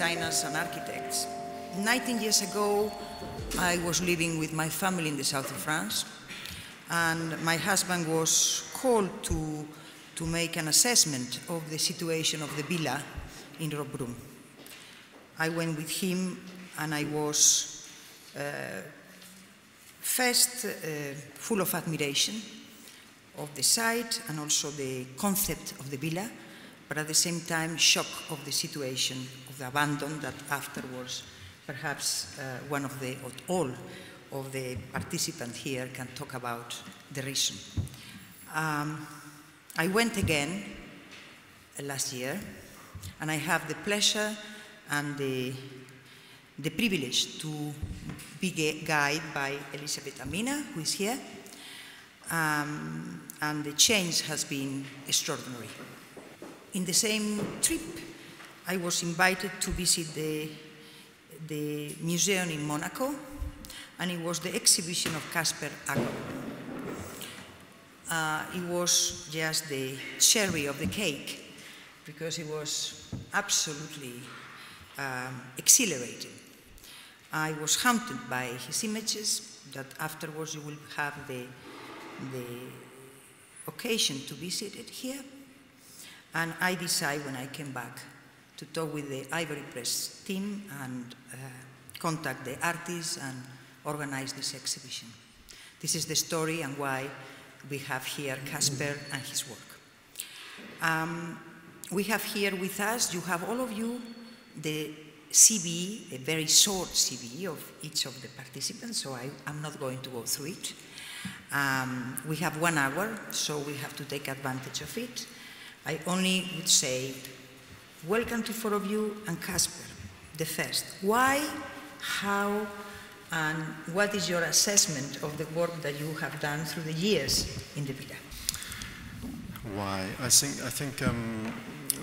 designers and architects. 19 years ago, I was living with my family in the south of France, and my husband was called to, to make an assessment of the situation of the villa in Roquebrune. I went with him, and I was uh, first uh, full of admiration of the site and also the concept of the villa, but at the same time shock of the situation of the abandon that afterwards perhaps uh, one of the, or all of the participants here can talk about the reason. Um, I went again uh, last year, and I have the pleasure and the, the privilege to be guided by Elisabeth Emina, who is here, um, and the change has been extraordinary. In the same trip, I was invited to visit the, the museum in Monaco, and it was the exhibition of Kasper Akhøj. Uh, it was just the cherry of the cake because it was absolutely um, exhilarating. I was haunted by his images that afterwards you will have the, the occasion to visit it here. And I decided when I came back to talk with the Ivorypress team and uh, contact the artists and organize this exhibition. This is the story and why we have here Kasper and his work. Um, we have here with us, you have all of you, the CV, a very short CV of each of the participants, so I, am not going to go through it. Um, we have one hour, so we have to take advantage of it. I only would say, welcome to four of you and Kasper, the first. Why, how, and what is your assessment of the work that you have done through the years in the villa? Why? I think, I think um,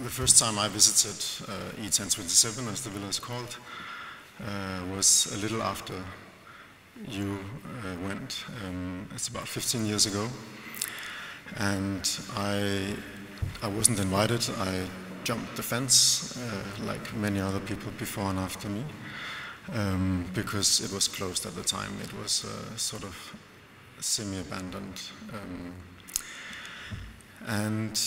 the first time I visited uh, E1027, as the villa is called, uh, was a little after you uh, went. Um, it's about 15 years ago. And I, I wasn't invited. I jumped the fence, uh, like many other people before and after me, um, because it was closed at the time. It was uh, sort of semi-abandoned. Um, and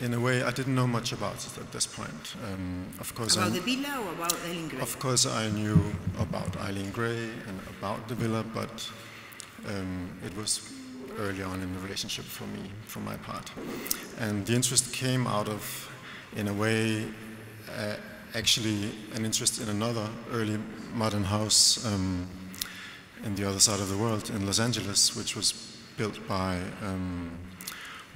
in a way, I didn't know much about it at this point. Um, of course, about I, the villa or about Eileen Gray? Of course, I knew about Eileen Gray and about the villa, but um, it was early on in the relationship for me, for my part. And the interest came out of, in a way, uh, actually an interest in another early modern house um, in the other side of the world, in Los Angeles, which was built by um,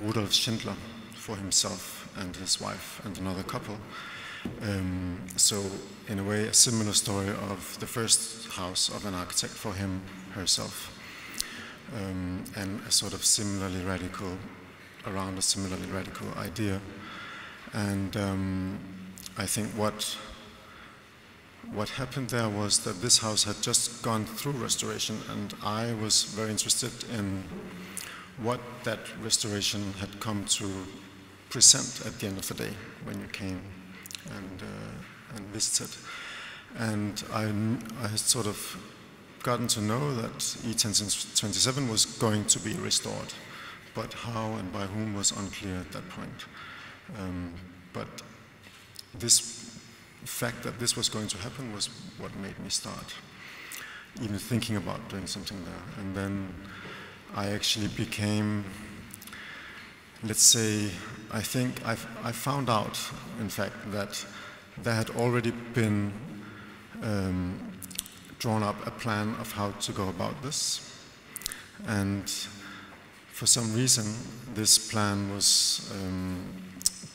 Rudolf Schindler for himself and his wife and another couple. Um, so, in a way, a similar story of the first house of an architect for him, herself, um, and a sort of similarly radical, around a similarly radical idea. And um, I think what what happened there was that this house had just gone through restoration, and I was very interested in what that restoration had come to present at the end of the day when you came and, uh, and visited. And I, I had sort of gotten to know that E1027 was going to be restored, but how and by whom was unclear at that point. Um, but this fact that this was going to happen was what made me start even thinking about doing something there. And then I actually became, let's say, I think I've, I found out, in fact, that there had already been um, drawn up a plan of how to go about this. And for some reason, this plan was um,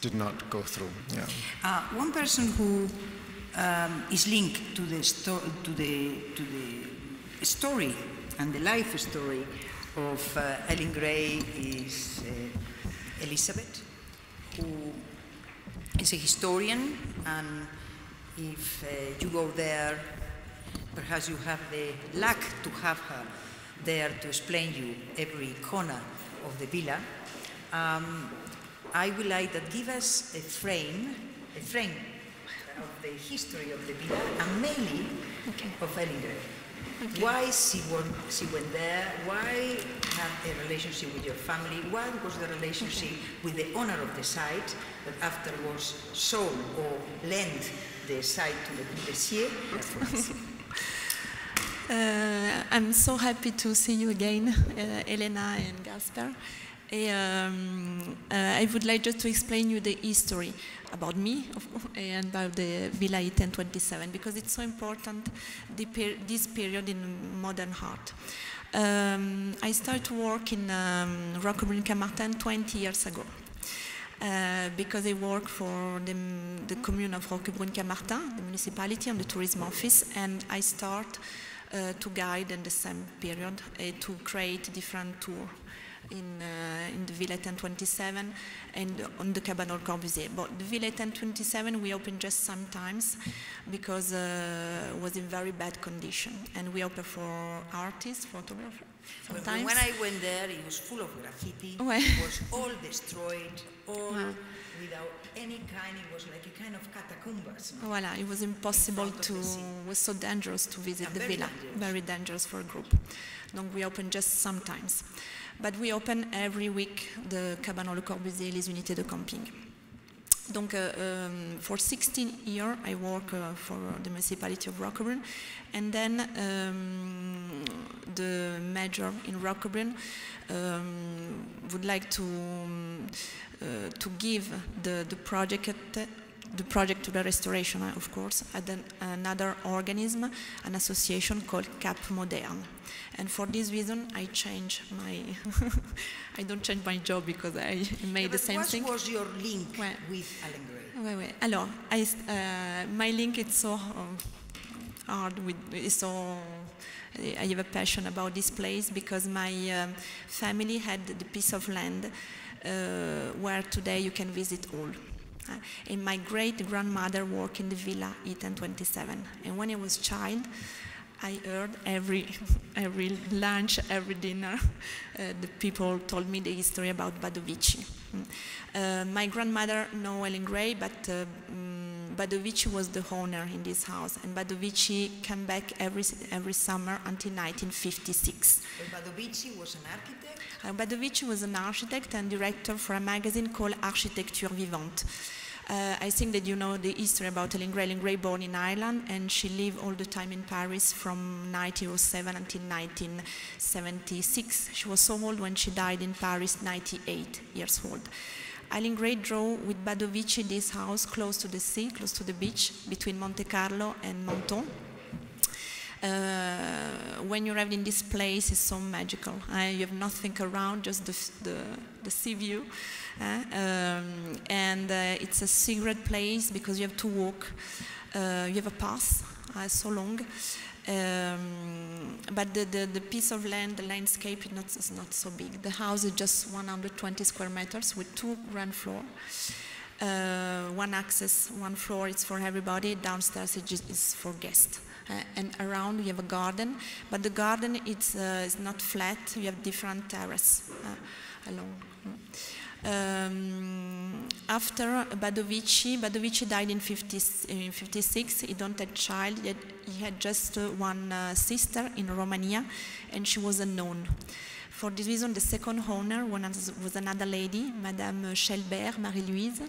did not go through. Yeah. Uh, one person who um, is linked to the, to the to the story and the life story of uh, Ellen Gray is uh, Elisabeth, who is a historian, and if uh, you go there, perhaps you have the luck to have her there to explain you every corner of the villa. um, I would like that give us a frame, a frame of the history of the villa and mainly Okay. of Ellen Gray. Why she went, she went there? Why had a relationship with your family? What was the relationship with the owner of the site that afterwards sold or lent the site to the Corbusier? Uh, I'm so happy to see you again, uh, Elena and Kasper. Um, uh, I would like just to explain you the history about me and about the Villa E1027 because it's so important per this period in modern art. Um, I started to work in um, Roquebrune-Cap-Martin 20 years ago. Uh, because I work for the, the commune of Roquebrune-Cap-Martin, the municipality, and the tourism office, and I start to guide in the same period uh, to create different tours in, uh, in the Villa 1027 and on the Cabanon Corbusier. But the Villa 1027 we opened just sometimes because uh, it was in very bad condition, and we open for artists, photographers. When, Sometimes. when I went there, it was full of graffiti. Ouais. It was all destroyed, all Wow. without any kind. It was like a kind of catacombas. no? Voilà, it was impossible to, see. was so dangerous to visit the very villa, dangerous. very dangerous for a group. Donc we open just sometimes. But we open every week the Cabanon Le Corbusier, les unités de camping. Donc, uh, um, for 16 years, I work uh, for the municipality of Roquebrune, and then um, the mayor in Roquebrune um, would like to uh, to give the the project the project to the restoration, of course, at an, another organism, an association called Cap Moderne. And for this reason, I change my. I don't change my job because I made Yeah, the same what thing. was your link Ouais. with Alan Gray? Ouais, ouais. Alors, I, uh, my link is so um, hard with, is so, I have a passion about this place because my um, family had the piece of land uh, where today you can visit all. Uh, and my great grandmother worked in the villa E1027. And when I was child, I heard every every lunch, every dinner, uh, the people told me the history about Badovici. Mm. Uh, my grandmother know Ellen Gray, but uh, mm, Badovici was the owner in this house, and Badovici came back every every summer until 1956. Well, Badovici was an architect. Uh, Badovici was an architect and director for a magazine called Architecture Vivante. Uh, I think that you know the history about Ellen Gray. Ellen Gray born in Ireland and she lived all the time in Paris from 1907 until 1976. She was so old when she died in Paris, 98 years old. Ellen Gray drew with Badovici this house close to the sea, close to the beach, between Monte Carlo and Menton. Uh, when you arrive in this place, it's so magical. Uh, you have nothing around, just the, the, the sea view. uh, um, and uh, it's a secret place because you have to walk. Uh, you have a path, uh, so long. Um, but the, the, the piece of land, the landscape is not, is not so big. The house is just 120 square meters with two ground floor. Uh, one access, one floor is for everybody. Downstairs it is for guests. Uh, and around you have a garden, but the garden it's uh, is not flat. You have different terraces uh, along. Um, after Badovici, Badovici died in, 50, in 56. He don't have child. He had, he had just uh, one uh, sister in Romania, and she was unknown. For this reason, the second owner was another lady, Madame Schelbert, Marie-Louise.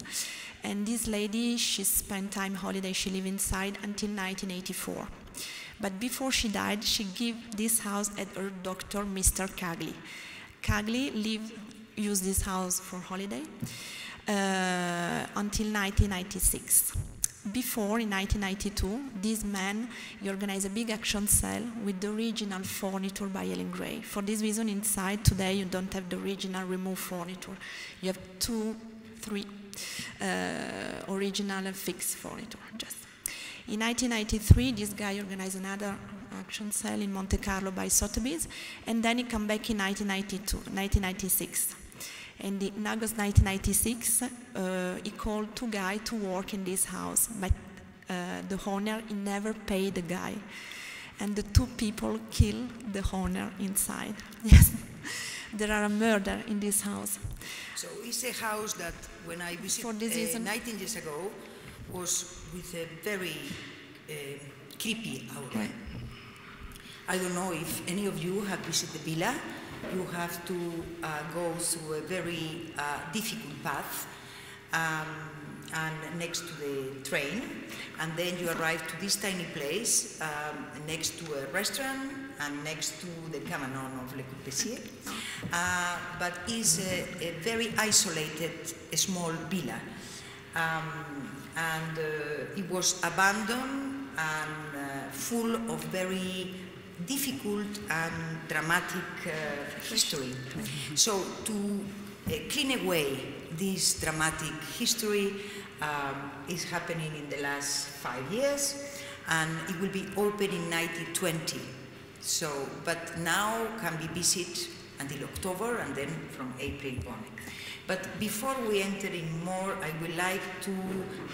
And this lady, she spent time holiday, she lived inside until 1984. But before she died, she gave this house at her doctor, Mr. Kaegi. Kaegi lived, used this house for holiday uh, until 1996. Before, in 1992, this man he organized a big action sale with the original furniture by Ellen Gray. For this reason, inside today you don't have the original removed furniture. You have two, three uh, original and fixed furniture. Just. In 1993, this guy organized another action sale in Monte Carlo by Sotheby's, and then he came back in 1992, 1996. And in August 1996, uh, he called two guys to work in this house, but uh, the owner he never paid the guy, and the two people killed the owner inside. Yes, there are a murder in this house. So it's a house that when I visited uh, 19 years ago was with a very uh, creepy aura. I don't know if any of you have visited the villa. You have to uh, go through a very uh, difficult path um, and next to the train, and then you arrive to this tiny place um, next to a restaurant and next to the Cabanon of Le Corbusier. Uh, but is a, a very isolated small villa. Um, and uh, it was abandoned and uh, full of very difficult and dramatic uh, history. So to uh, clean away this dramatic history um, is happening in the last five years, and it will be open in 1920. So, but now can be visited until October and then from April on. But before we enter in more, I would like to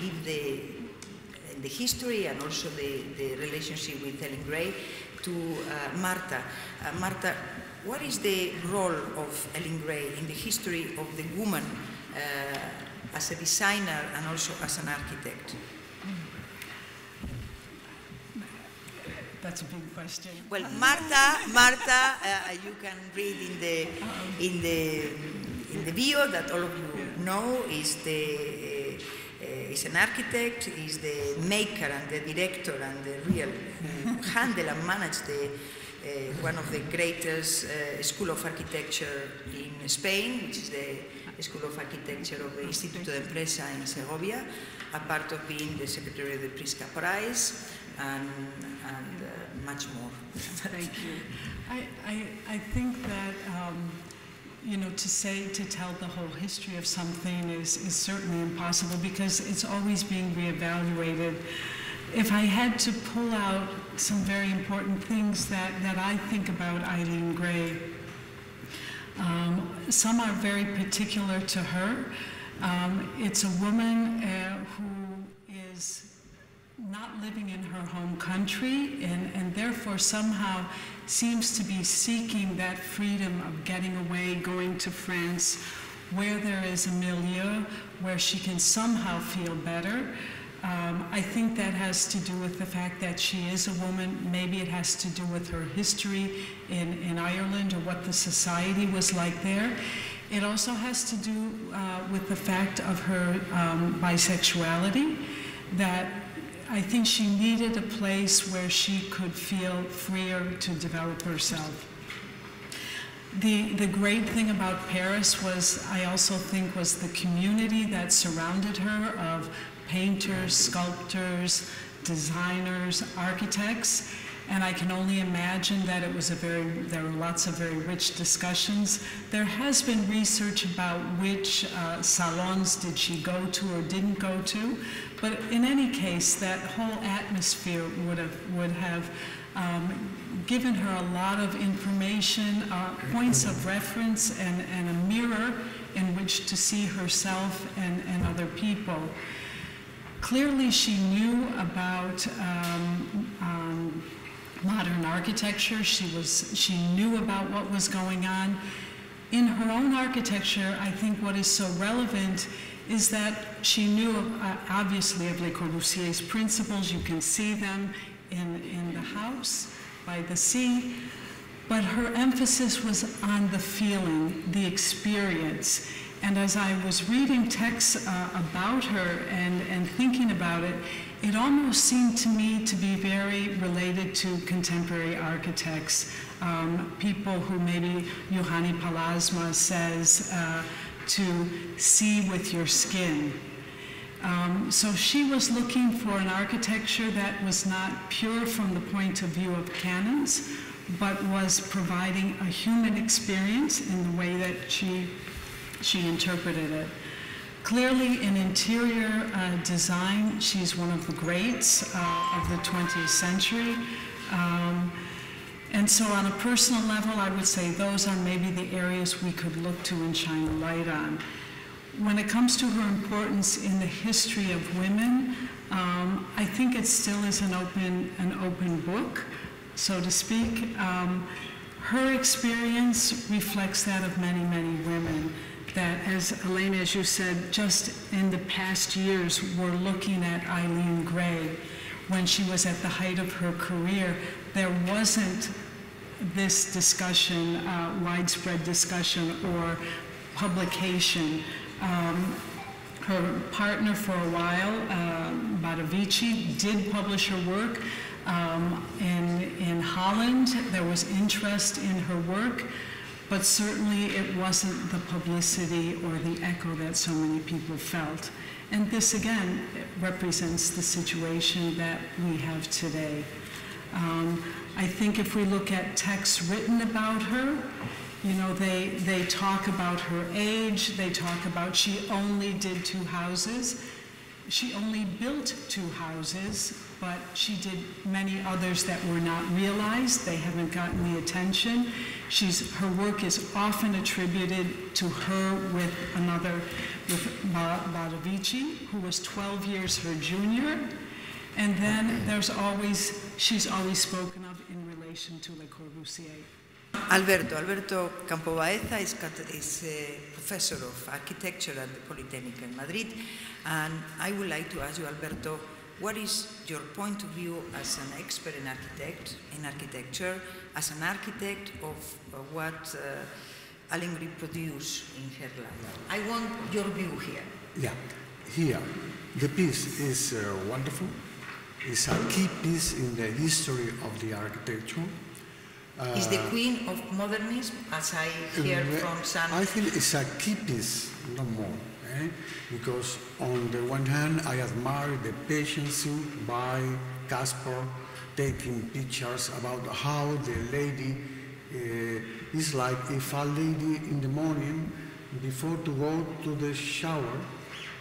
give the, the history and also the, the relationship with Ellen Gray to uh, Marta. Uh, Marta, what is the role of Ellen Gray in the history of the woman uh, as a designer and also as an architect? That's a big question. Well, Marta, Marta, uh, you can read in the in the in the bio that all of you know is the is an architect, is the maker and the director and the real handle and manage the uh, one of the greatest uh, school of architecture in Spain, which is the School of Architecture of the Instituto de Empresa in Segovia, a part of being the secretary of the Pritzker Prize and, and uh, much more. Thank you. I, I, I think that, um, you know, to say, to tell the whole history of something is, is certainly impossible because it's always being reevaluated. If I had to pull out some very important things that, that I think about Eileen Gray, um, some are very particular to her. Um, it's a woman uh, who is not living in her home country and, and therefore somehow seems to be seeking that freedom of getting away, going to France, where there is a milieu where she can somehow feel better. Um, I think that has to do with the fact that she is a woman. Maybe it has to do with her history in, in Ireland or what the society was like there. It also has to do uh, with the fact of her um, bisexuality, that I think she needed a place where she could feel freer to develop herself. The, the great thing about Paris was, I also think, was the community that surrounded her of painters, sculptors, designers, architects, and I can only imagine that it was a very, there were lots of very rich discussions. There has been research about which uh, salons did she go to or didn't go to, but in any case, that whole atmosphere would have, would have um, given her a lot of information, uh, points of reference, and, and a mirror in which to see herself and, and other people. Clearly, she knew about um, um, modern architecture. She, was, she knew about what was going on. In her own architecture, I think what is so relevant is that she knew, uh, obviously, of Le Corbusier's principles. You can see them in, in the house by the sea. But her emphasis was on the feeling, the experience. And as I was reading texts uh, about her and, and thinking about it, it almost seemed to me to be very related to contemporary architects, um, people who maybe Juhani Pallasmaa says uh, to see with your skin. Um, so she was looking for an architecture that was not pure from the point of view of canons, but was providing a human experience in the way that she, she interpreted it. Clearly, in interior uh, design, she's one of the greats uh, of the 20th century. Um, and so, on a personal level, I would say those are maybe the areas we could look to and shine a light on. When it comes to her importance in the history of women, um, I think it still is an open, an open book, so to speak. Um, her experience reflects that of many, many women that, as Elaine, as you said, just in the past years, we're looking at Eileen Gray. When she was at the height of her career, there wasn't this discussion, uh, widespread discussion or publication. Um, her partner for a while, uh, did publish her work. Um, in, in Holland, there was interest in her work, but certainly it wasn't the publicity or the echo that so many people felt. And this again represents the situation that we have today. Um, I think if we look at texts written about her, you know, they, they talk about her age, they talk about she only did two houses. She only built two houses, but she did many others that were not realized. They haven't gotten the attention. She's, her work is often attributed to her with another, with Badovici, who was 12 years her junior. And then there's always, she's always spoken of in relation to Le Corbusier. Alberto, Alberto Campo Baeza is, is a professor of architecture at the Polytechnic in Madrid, and I would like to ask you, Alberto, what is your point of view as an expert in architect, in architecture, as an architect of uh, what uh, Eileen Gray produced in her life? I want your view here. Yeah, here, the piece is uh, wonderful. It's a key piece in the history of the architecture. is the queen of modernism, as I hear Uh, from some... I think it's a key piece, no more. Eh? Because on the one hand, I admire the patience by Kasper taking pictures about how the lady uh, is like if a lady in the morning, before to go to the shower,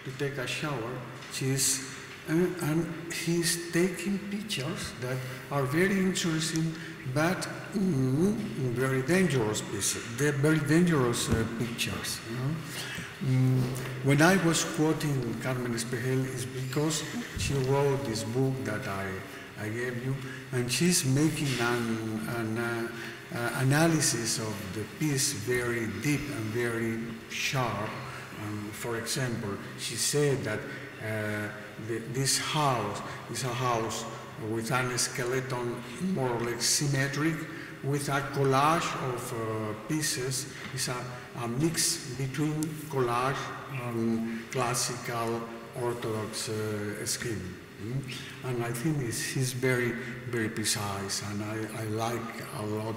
to take a shower, she's uh, and he's taking pictures that are very interesting, but mm, very dangerous pieces. They're very dangerous uh, pictures. You know? Mm, when I was quoting Carmen Espegel, is because she wrote this book that I, I gave you, and she's making an, an uh, uh, analysis of the piece very deep and very sharp. Um, for example, she said that uh, the, this house is a house with an skeleton more or less symmetric, with a collage of uh, pieces. It's a, a, mix between collage and classical Orthodox uh, scheme. Mm? And I think he's very, very precise, and I, I like a lot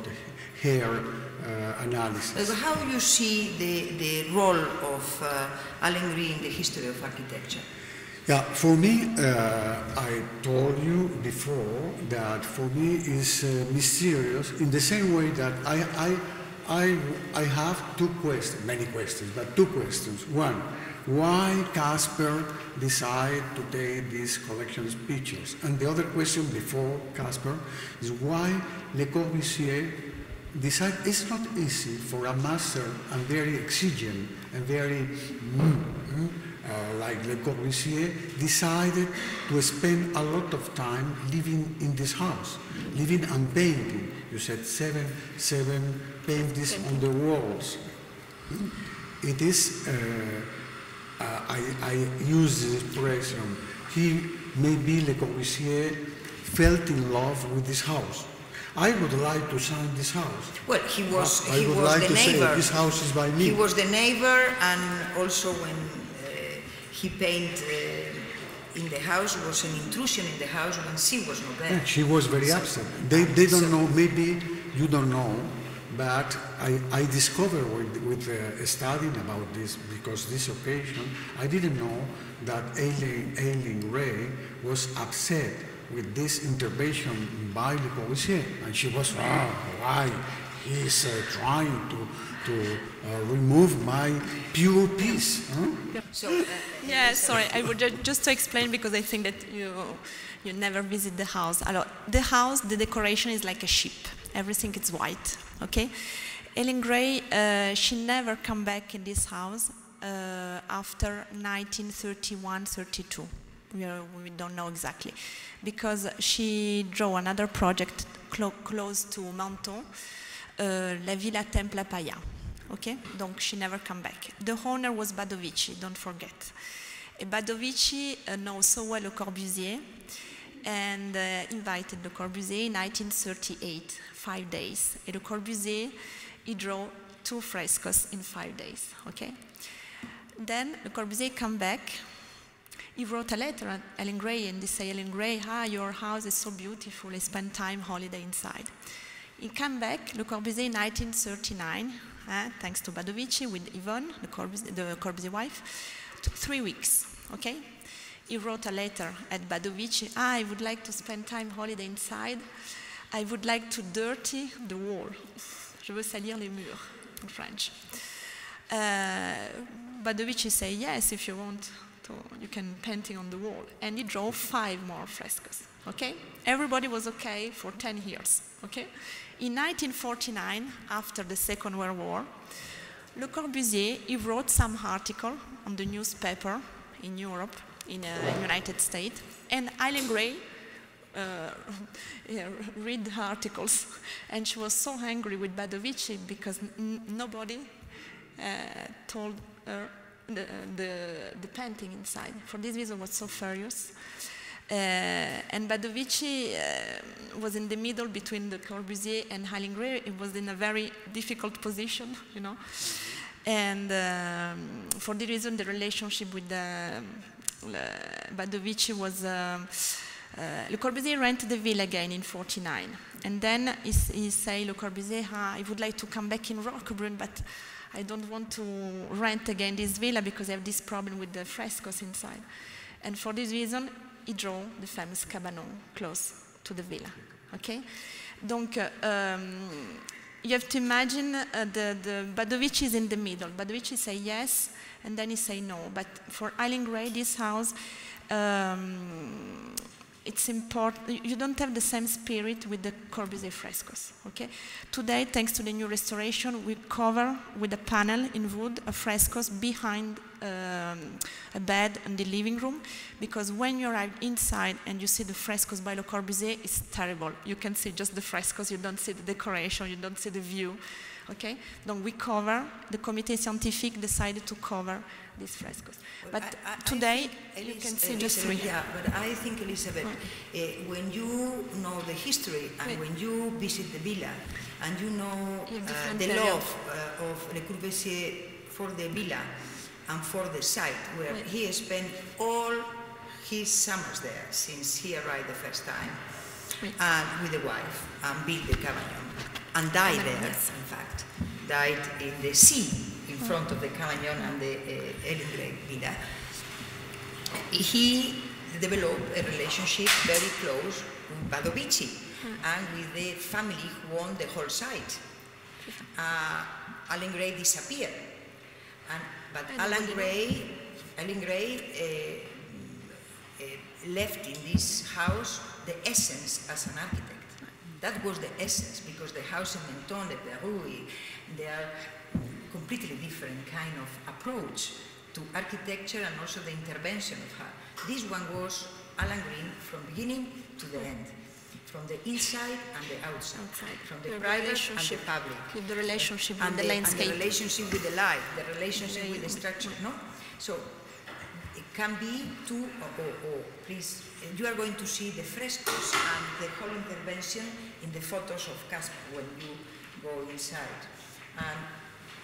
her uh, analysis. How do you see the, the role of uh, Eileen Gray in the history of architecture? Yeah, for me, uh, I told you before that for me is uh, mysterious in the same way that I, I, I, I have two questions, many questions, but two questions. One, why Kasper decided to take these collections pictures? And the other question before Kasper is why Le Corbusier decided it's not easy for a master and very exigent and very mm, mm, uh, like Le Corbusier, decided to spend a lot of time living in this house, living and painting. You said seven, seven paintings on the walls. It is, uh, uh, I, I use this expression, he, maybe Le Corbusier, felt in love with this house. I would like to sign this house. Well, he was, I he would was like the to neighbor. say this house is by me. He was the neighbor, and also when uh, he painted uh, in the house was an intrusion in the house when she was not there. Yeah, she was very upset. They, they don't So- know, maybe you don't know, but I, I discovered with, with studying about this, because this occasion, I didn't know that Aileen, Eileen Gray was upset with this intervention by Le Corbusier, and she was, oh, why he's uh, trying to, to uh, remove my pure peace. huh?" So, uh, Yeah, sorry. I would ju- just to explain because I think that you you never visit the house. The house, the decoration is like a ship. Everything is white. Okay. Ellen Gray, uh, she never come back in this house uh, after 1931-32. We, we don't know exactly because she drew another project clo- close to Menton, uh, La Villa Tempe à Pailla. Okay, donc she never come back. The owner was Badovici, don't forget. Badovici uh, knows so well Le Corbusier and uh, invited Le Corbusier in 1938, five days. And Le Corbusier, he drew two frescoes in five days, okay? Then Le Corbusier come back. He wrote a letter to Ellen Gray and he said, Ellen Gray, ah, your house is so beautiful. I spend time holiday inside. He come back, Le Corbusier, in 1939, uh, thanks to Badovici with Yvonne, the Corbusier, the Corbusier wife, three weeks, okay? He wrote a letter at Badovici, ah, I would like to spend time holiday inside. I would like to dirty the wall. Je veux salir les murs, in French. Uh, Badovici said, yes, if you want to, you can painting on the wall. And he drew five more frescoes, okay? Everybody was okay for 10 years, okay? In 1949, after the Second World War, Le Corbusier, he wrote some article on the newspaper in Europe, in the United States, and Eileen Gray uh, yeah, read the articles, and she was so angry with Badovici because nobody uh, told her the, the, the, painting inside. For this reason, was so furious. Uh, and Badovici uh, was in the middle between the Corbusier and Eileen Gray. It was in a very difficult position, you know. And um, for this reason, the relationship with the, uh, Badovici was. Um, uh, Le Corbusier rented the villa again in 49. And then he, he said, Le Corbusier, ah, I would like to come back in Roquebrune, but I don't want to rent again this villa because I have this problem with the frescoes inside. And for this reason, he drew the famous cabanon close to the villa. Okay? Donc, um, you have to imagine uh, the, the Badovici is in the middle. Badovici say yes, and then he say no. But for Eileen Gray, this house, um, it's important, you don't have the same spirit with the Corbusier frescoes, okay? Today, thanks to the new restoration, we cover with a panel in wood a frescoes behind um, a bed in the living room, because when you arrive inside and you see the frescoes by Le Corbusier, it's terrible. You can see just the frescoes, you don't see the decoration, you don't see the view, okay? Donc we cover, the committee scientific decided to cover these frescoes. Well, but I, I, today, I you can see just three. Yeah, but I think, Elizabeth, uh, when you know the history and Wait. when you visit the villa and you know uh, the love uh, of Le Corbusier for the villa and for the site where Wait. he spent all his summers there since he arrived the first time and with the wife and built the Cabanon and died there, in fact, died in the sea front of the Cabanon and the uh, Ellen Villa, he developed a relationship very close with Badovici mm. and with the family who owned the whole site. Uh, Ellen Gray disappeared, and, but Alan Gray, Ellen Gray uh, uh, left in this house the essence as an architect. That was the essence because the house in Menton, the Peru, they are completely different kind of approach to architecture and also the intervention of her. This one was Alan Green from beginning to the end, from the inside and the outside, outside. from the, the private and the public. With The relationship and with the, the landscape. And the relationship with the life, the relationship with the structure, no? So it can be two please, eh, you are going to see the frescoes and the whole intervention in the photos of Kasper when you go inside. And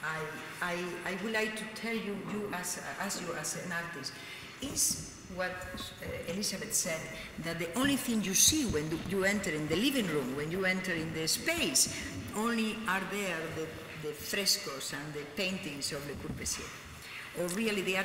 I, I, I would like to tell you, you as, as you as an artist, is what uh, Elizabeth said, that the only thing you see when you enter in the living room, when you enter in the space, only are there the, the frescoes and the paintings of Le Corbusier. Or really the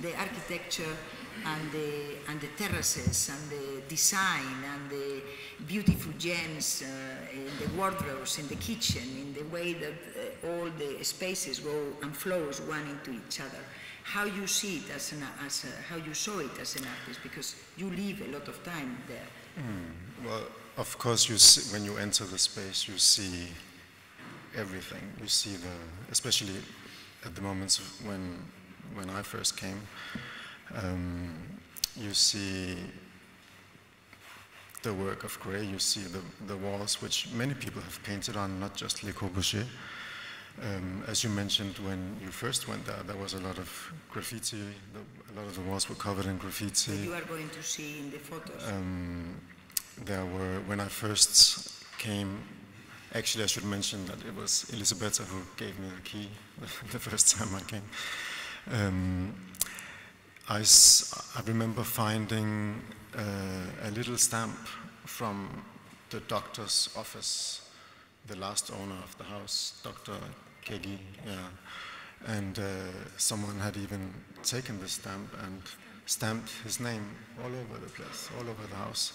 the architecture and the, and the terraces and the design and the beautiful gems uh, in the wardrobes, in the kitchen, in the way that uh, all the spaces go and flows one into each other. How you see it as, an, as a, how you saw it as an artist, because you live a lot of time there. Mm, well, of course, you see, when you enter the space, you see everything. You see the, especially at the moments when, when I first came, um, you see the work of Gray, you see the, the walls which many people have painted on, not just Le Corbusier. Um, as you mentioned, when you first went there, there was a lot of graffiti. The, a lot of the walls were covered in graffiti. You are going to see in the photos. Um, there were, when I first came, actually I should mention that it was Elisabetta who gave me the key the first time I came. Um, I, I remember finding uh, a little stamp from the doctor's office, the last owner of the house, Dr. Kaegi, yeah. And uh, someone had even taken the stamp and stamped his name all over the place, all over the house,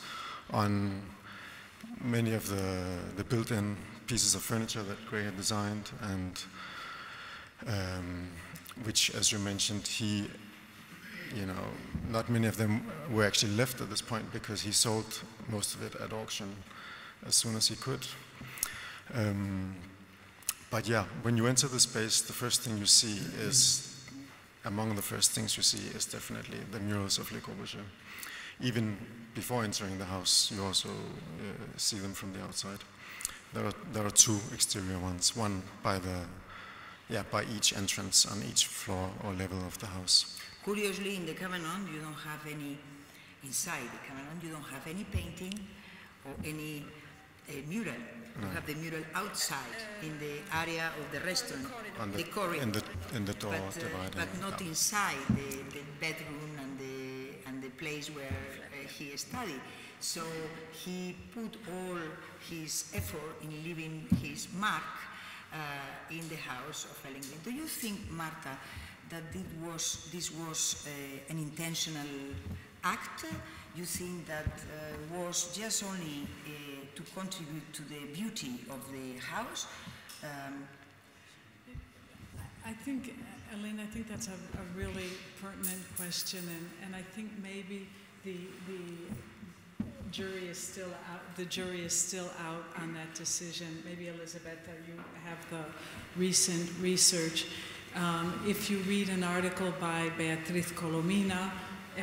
on many of the, the built-in pieces of furniture that Gray had designed, and um, which, as you mentioned, he, you know, not many of them were actually left at this point because he sold most of it at auction as soon as he could. Um, but yeah, when you enter the space, the first thing you see is, among the first things you see is definitely the murals of Le Corbusier. Even before entering the house, you also uh, see them from the outside. There are, there are two exterior ones, one by the, yeah, by each entrance on each floor or level of the house. Curiously, in the Cabanon, you don't have any, inside the Cabanon, you don't have any painting or any uh, mural. You have the mural outside in the area of the restaurant, On the, corridor. in the in the door but, uh, dividing. but not yeah. inside the, the bedroom and the, and the place where uh, he studied. So he put all his effort in leaving his mark uh, in the house of Ellington. Do you think, Marta, that it was, this was uh, an intentional act? You think that uh, was just only uh, to contribute to the beauty of the house? Um, I think, Elaine, I think that's a, a really pertinent question, and, and I think maybe the, the jury is still out, the jury is still out on that decision. Maybe Elisabetta, you have the recent research. Um, if you read an article by Beatriz Colomina, uh,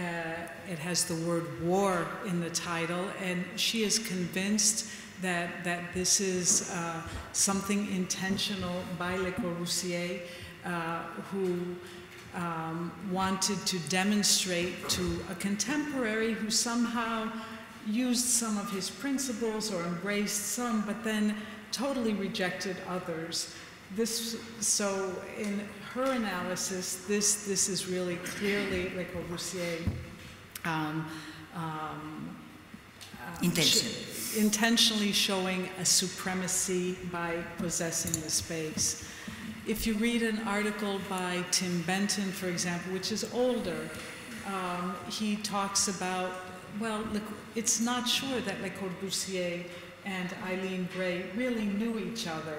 it has the word war in the title, and she is convinced that, that this is uh, something intentional by Le Corbusier, uh, who um, wanted to demonstrate to a contemporary who somehow used some of his principles or embraced some, but then totally rejected others. This, so in her analysis, this, this is really clearly Le Corbusier um, um, uh, Intention. sh- intentionally showing a supremacy by possessing the space. If you read an article by Tim Benton, for example, which is older, um, he talks about, well, Le- it's not sure that Le Corbusier and Eileen Gray really knew each other.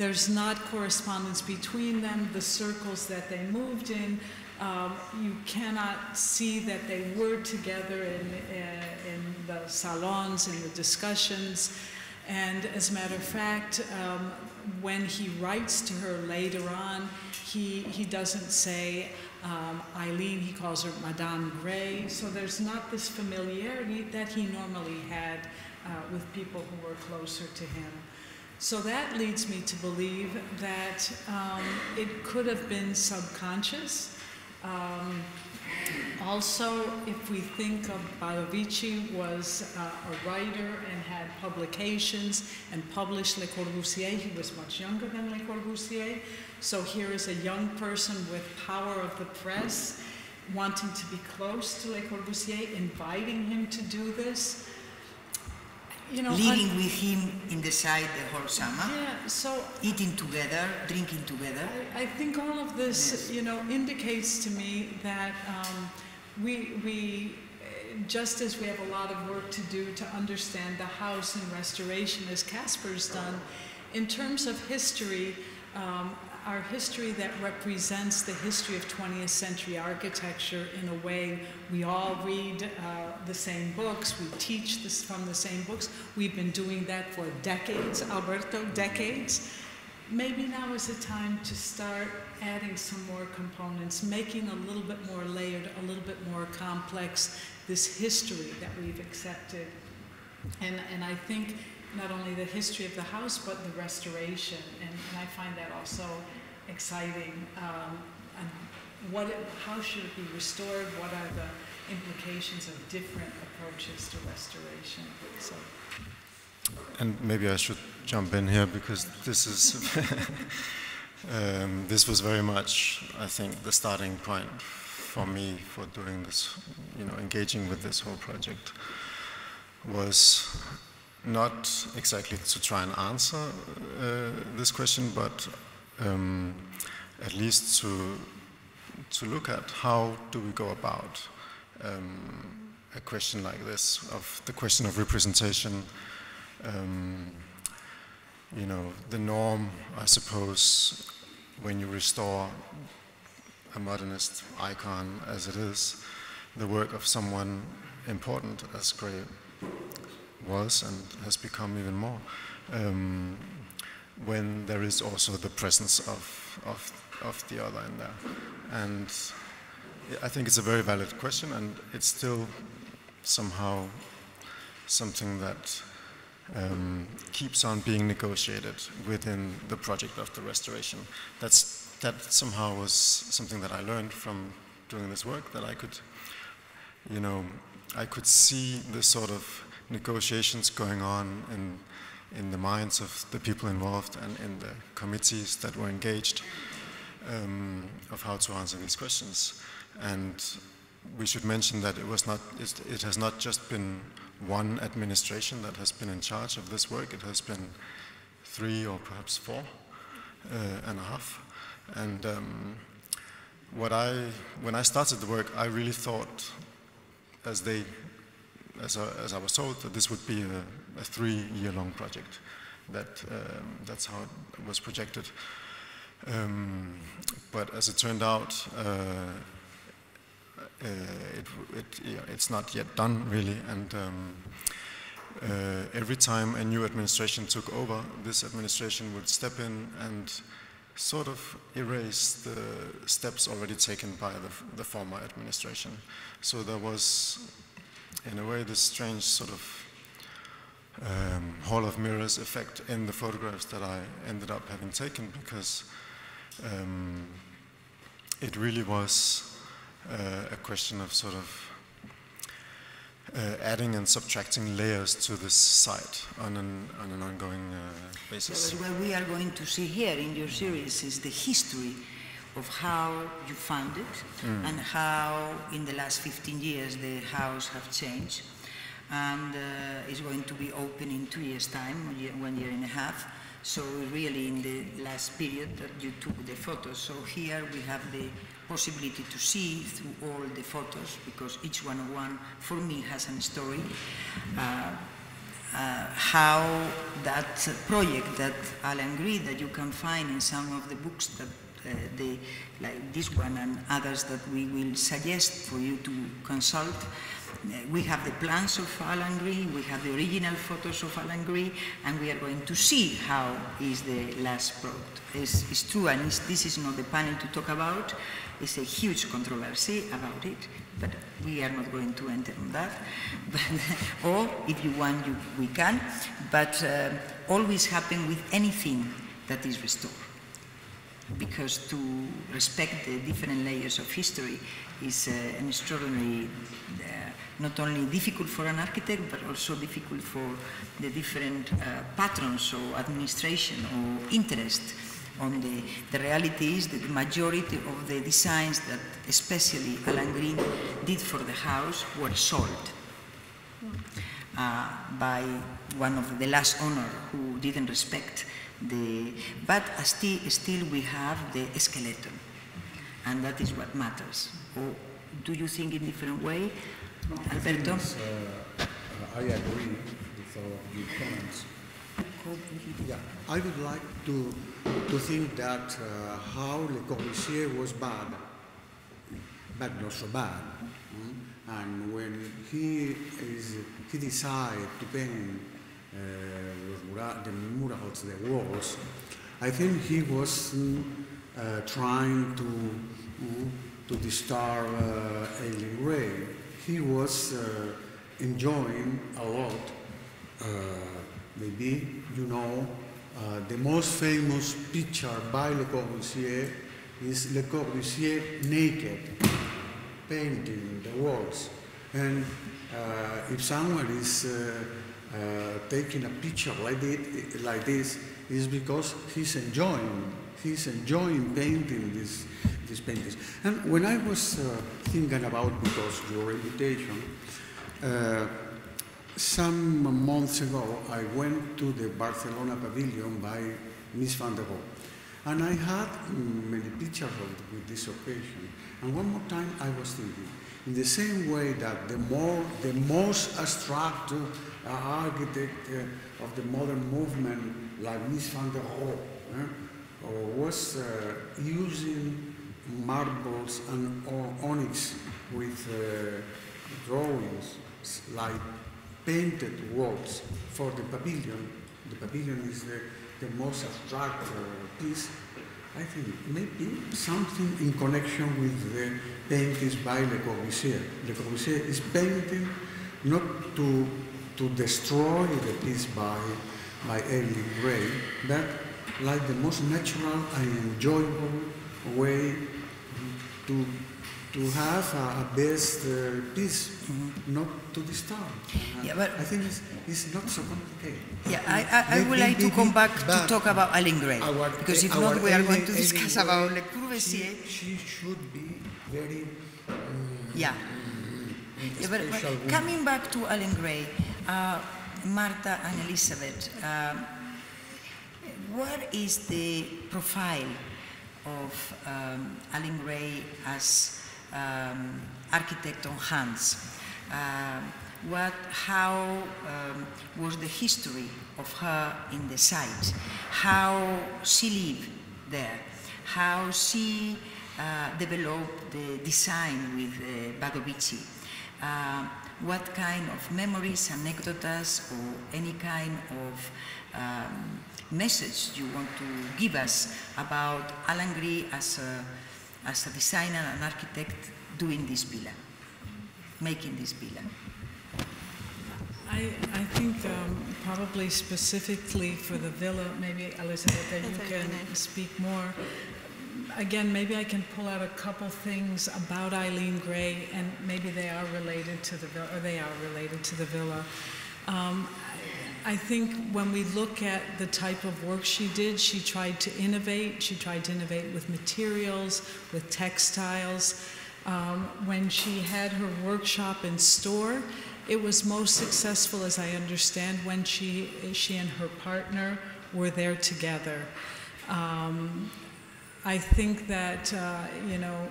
There's not correspondence between them, the circles that they moved in. Um, you cannot see that they were together in, uh, in the salons, in the discussions. And as a matter of fact, um, when he writes to her later on, he, he doesn't say um, Eileen, he calls her Madame Gray. So there's not this familiarity that he normally had uh, with people who were closer to him. So that leads me to believe that um, it could have been subconscious. Um, also, if we think of Badovici was uh, a writer and had publications and published Le Corbusier, he was much younger than Le Corbusier. So here is a young person with power of the press wanting to be close to Le Corbusier, inviting him to do this. You know, living with him in the side the whole summer, yeah, so eating together, drinking together. I, I think all of this, you know, indicates to me that um, we, we, uh, just as we have a lot of work to do to understand the house and restoration, as Kasper's done, in terms of history, um, our history that represents the history of 20th century architecture in a way we all read uh, the same books, we teach this from the same books. We've been doing that for decades, Alberto, decades. Maybe now is the time to start adding some more components, making a little bit more layered, a little bit more complex, this history that we've accepted. And, and I think not only the history of the house, but the restoration. And, and I find that also exciting. Um, and what it, how should it be restored? What are the implications of different approaches to restoration? So. And maybe I should jump in here because this is um, this was very much, I think, the starting point for me for doing this, you know, engaging with this whole project was not exactly to try and answer uh, this question, but um, at least to to look at how do we go about um, a question like this of the question of representation. Um, you know, the norm, I suppose, when you restore a modernist icon as it is, the work of someone important as Gray was and has become even more, um, when there is also the presence of, of, of the other in there. And I think it's a very valid question, and it's still somehow something that um, keeps on being negotiated within the project of the restoration. That's, that somehow was something that I learned from doing this work, that I could, you know, I could see the sort of negotiations going on in, in the minds of the people involved and in the committees that were engaged um, of how to answer these questions. And we should mention that it was not, it has not just been one administration that has been in charge of this work. It has been three or perhaps four uh, and a half. And um, what I, when I started the work, I really thought, as they, as I, as I was told, that this would be a, a three-year-long project. That um, that's how it was projected. Um, but as it turned out, uh, uh, it, it, yeah, it's not yet done really, and um, uh, every time a new administration took over, this administration would step in and sort of erase the steps already taken by the, the former administration. So there was, in a way, this strange sort of um, Hall of Mirrors effect in the photographs that I ended up having taken because um, it really was uh, a question of sort of uh, adding and subtracting layers to this site on an, on an ongoing uh, basis. So what we are going to see here in your series is the history of how you found it mm. and how in the last 15 years the house have changed and uh, it's going to be open in two years time, one year, and a half. So really in the last period that you took the photos. So here we have the possibility to see through all the photos because each one of one for me has a story. Uh, uh, how that project that Eileen Gray that you can find in some of the books that the, like this one and others that we will suggest for you to consult we have the plans of Eileen Gray, we have the original photos of Eileen Gray, and we are going to see how is the last product. It's, it's true, and it's, this is not the panel to talk about. It's a huge controversy about it, but we are not going to enter on that. But, or, if you want, you, we can. But uh, always happen with anything that is restored because to respect the different layers of history is uh, an extraordinary uh, not only difficult for an architect, but also difficult for the different uh, patrons or administration or interest on the, the reality is that the majority of the designs that especially Alan Green did for the house were sold uh, by one of the last owner who didn't respect the, but still, still we have the skeleton and that is what matters. Or do you think in different way? Alberto? Uh, I agree with all your comments. Yeah, I would like to, to think that uh, how Le Corbusier was bad, but not so bad. Mm? And when he is he decided to paint uh, the murals, the walls, I think he was uh, trying to to disturb uh, Eileen Gray he was uh, enjoying a lot uh, maybe you know uh, the most famous picture by Le Corbusier is Le Corbusier naked, painting the walls. And uh, if someone is uh, taking a picture like, like this, is because he's enjoying, he's enjoying painting these, these paintings. And when I was uh, thinking about, because your invitation, uh, some months ago, I went to the Barcelona pavilion by Mies van der Rohe. And I had many pictures of, with this occasion. And one more time, I was thinking, in the same way that the, more, the most abstract uh, architect uh, of the modern movement, like Mies van der Rohe, was uh, using marbles and onyx with uh, drawings like painted walls for the pavilion. The pavilion is the, the most abstract uh, piece. I think maybe something in connection with the paintings by Le Corbusier. Le Corbusier is painting not to, to destroy the piece by, by Eileen Gray, but like the most natural and enjoyable way to to have a, a best uh, piece, mm-hmm. not to disturb. Yeah, but I think it's, it's not so complicated. Yeah, I, I, I would like to come back to talk about Eileen Gray, because if not, we are going to discuss about Le Corbusier. She, she, should be very. Um, yeah. yeah but, but coming back to Eileen Gray, uh, Martha and Elizabeth, uh, what is the profile of um, Eileen Gray as um, architect on hands. Uh, what, how um, was the history of her in the site, how she lived there, how she uh, developed the design with uh, Badovici, uh, what kind of memories, anecdotes, or any kind of um, message you want to give us about Eileen Gray as a as a designer and architect doing this villa, making this villa? I, I think um, probably specifically for the villa, maybe Elizabeth, you can speak more. Again, maybe I can pull out a couple things about Eileen Gray, and maybe they are related to the villa, or they are related to the villa. Um, I think when we look at the type of work she did, she tried to innovate. She tried to innovate with materials, with textiles. Um, when she had her workshop and store, it was most successful, as I understand, when she, she and her partner were there together. Um, I think that, uh, you know,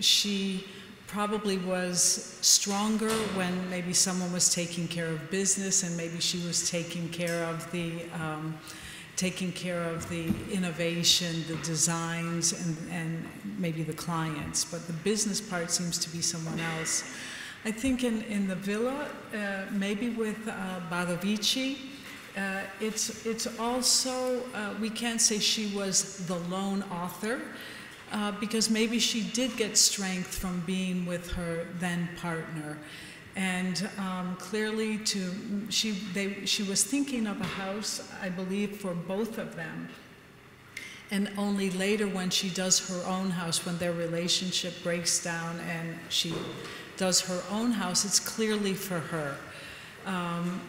she probably was stronger when maybe someone was taking care of business and maybe she was taking care of the um, taking care of the innovation, the designs, and, and maybe the clients. But the business part seems to be someone else. I think in, in the villa, uh, maybe with uh, Badovici, uh, it's, it's also, uh, we can't say she was the lone author uh, because maybe she did get strength from being with her then partner. And um, clearly, to she, they, she was thinking of a house, I believe, for both of them. And only later, when she does her own house, when their relationship breaks down and she does her own house, it's clearly for her. Um,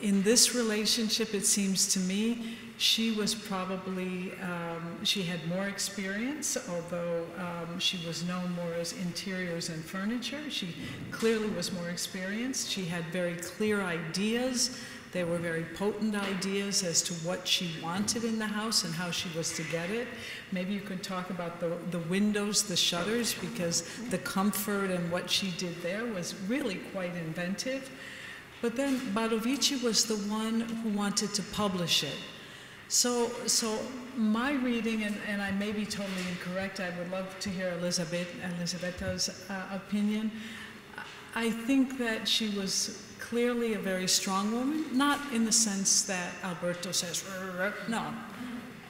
in this relationship, it seems to me, she was probably, um, she had more experience, although um, she was known more as interiors and furniture. She clearly was more experienced. She had very clear ideas. They were very potent ideas as to what she wanted in the house and how she was to get it. Maybe you could talk about the, the windows, the shutters, because the comfort and what she did there was really quite inventive. But then Badovici was the one who wanted to publish it. So, so my reading, and, and I may be totally incorrect, I would love to hear Elizabeth, Elisabetta's uh, opinion. I think that she was clearly a very strong woman, not in the sense that Alberto says, no.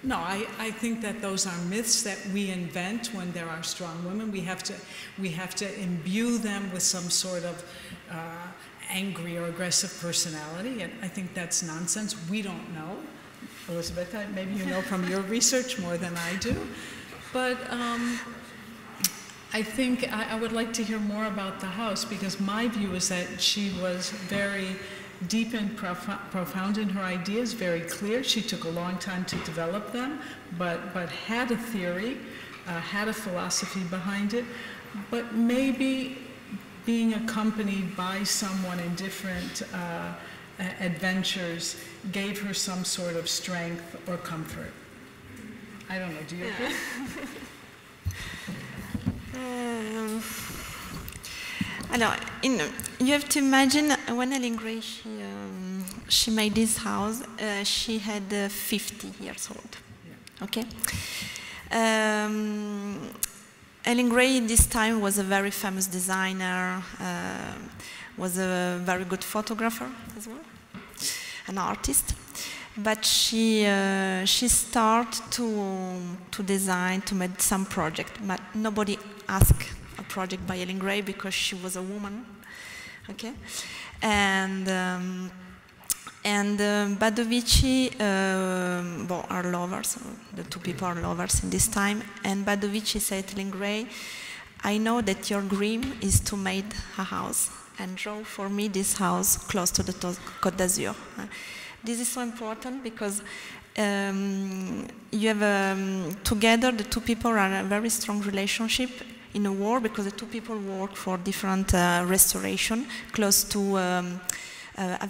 No, I, I think that those are myths that we invent when there are strong women. We have to, we have to imbue them with some sort of uh, angry or aggressive personality, and I think that's nonsense. We don't know. Elizabeth, maybe you know from your research more than I do. But um, I think I, I, would like to hear more about the house because my view is that she was very deep and prof- profound in her ideas, very clear. She took a long time to develop them, but, but had a theory, uh, had a philosophy behind it, but maybe being accompanied by someone in different uh, adventures gave her some sort of strength or comfort. I don't know, do you agree? um, alors, in, you have to imagine when Eileen Gray she, um, she made this house, uh, she had uh, 50 years old. Yeah. Okay. Um, Eileen Gray in this time was a very famous designer, uh, was a very good photographer as well, an artist. But she uh, she started to to design to make some project, but nobody asked a project by Eileen Gray because she was a woman, okay, and. Um, and uh, Badovici uh, well, are lovers, the two people are lovers in this time. And Badovici said to Gray, I know that your dream is to make a house and draw for me this house close to the Côte d'Azur. Uh, this is so important because um, you have um, together the two people are a very strong relationship in a war because the two people work for different uh, restoration close to um, uh,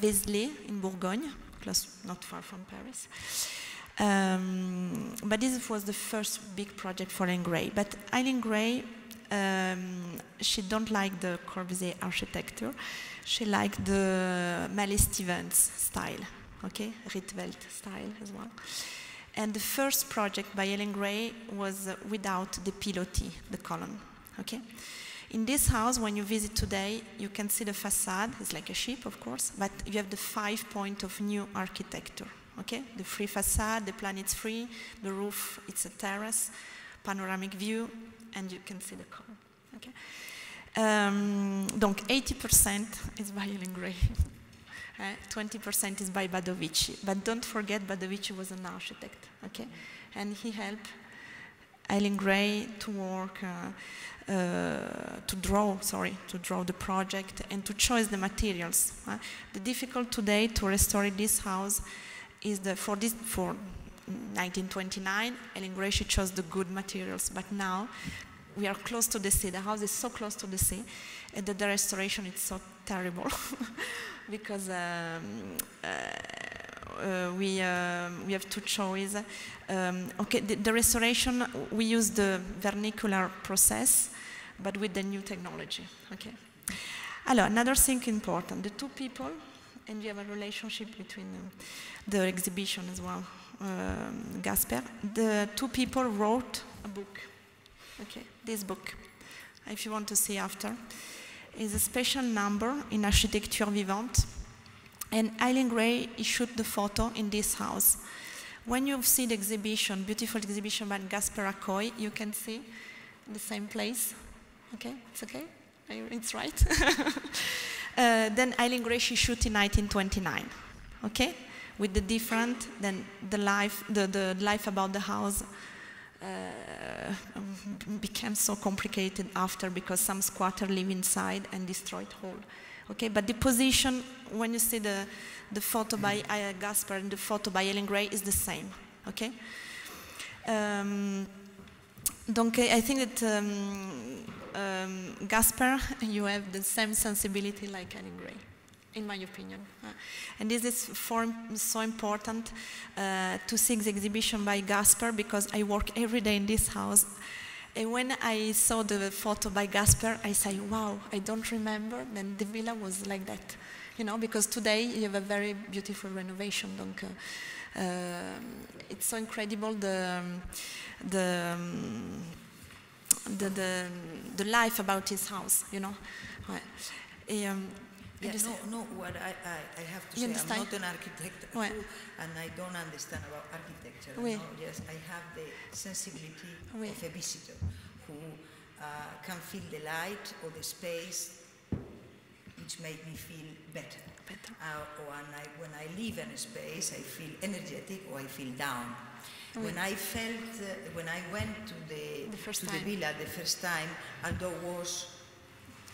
in Bourgogne, close, not far from Paris. Um, but this was the first big project for Eileen Gray. But Eileen Gray, um, she don't like the Corbusier architecture. She liked the Mallet Stevens style, okay, Rietveld style as well. And the first project by Eileen Gray was uh, without the pilotis, the column, okay? In this house, when you visit today, you can see the facade. It's like a ship, of course, but you have the five point of new architecture. Okay, the free facade, the plan is free, the roof, it's a terrace, panoramic view, and you can see the color. Okay. Um, donc 80% is by Eileen Gray. uh, 20% is by Badovici. But don't forget Badovici was an architect, okay? And he helped Eileen Gray to work uh, to draw, sorry, to draw the project and to choose the materials. Uh, the difficult today to restore this house is the for this for 1929, Eileen Gray she chose the good materials, but now we are close to the sea. The house is so close to the sea, and the, the restoration is so terrible because. Um, uh, uh, we, uh, we have two choices. Um, okay, the, the, restoration, we use the vernacular process, but with the new technology. Okay. Alors, another thing important, the two people, and we have a relationship between um, the exhibition as well, um, Kasper, the two people wrote a book. Okay, this book, if you want to see after, is a special number in Architecture Vivante, and Eileen Gray issued the photo in this house. When you see the exhibition, beautiful exhibition by Kasper Akhøj, you can see the same place. Okay, it's okay? It's right. uh, then Eileen Gray she shoot in 1929. Okay, with the different then the life the, the life about the house uh, became so complicated after because some squatter live inside and destroyed whole Okay, but the position, when you see the, the photo by uh, Kasper and the photo by Eileen Gray is the same. Okay? Um, donc, I think that um, um, Kasper, you have the same sensibility like Eileen Gray, in my opinion. Uh, and this is so important uh, to see the exhibition by Kasper because I work every day in this house and when I saw the photo by Kasper, I say, wow, I don't remember. Then the villa was like that, you know, because today you have a very beautiful renovation. Donc, uh, uh, it's so incredible the, the, um, the, the, the, life about his house, you know. Et, um, yeah, no, no, what I, I, I have to you say, understand? I'm not an architect ouais. and I don't understand about architecture. Oui. No, yes, I have the sensibility oui. of a visitor who uh, can feel the light or the space which make me feel better. Better. Uh, when, I, when I leave in a space, I feel energetic or I feel down. When I felt, uh, when I went to the, The first to time. the villa the first time, although was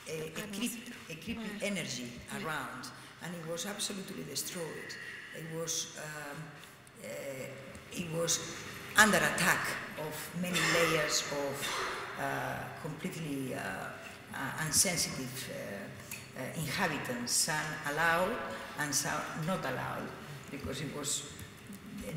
a, a, creep, a creepy energy around, and it was absolutely destroyed. It was, um, uh, it was under attack of many layers of uh, completely uh, uh, unsensitive uh, uh, inhabitants, some allowed and some not allowed, because it was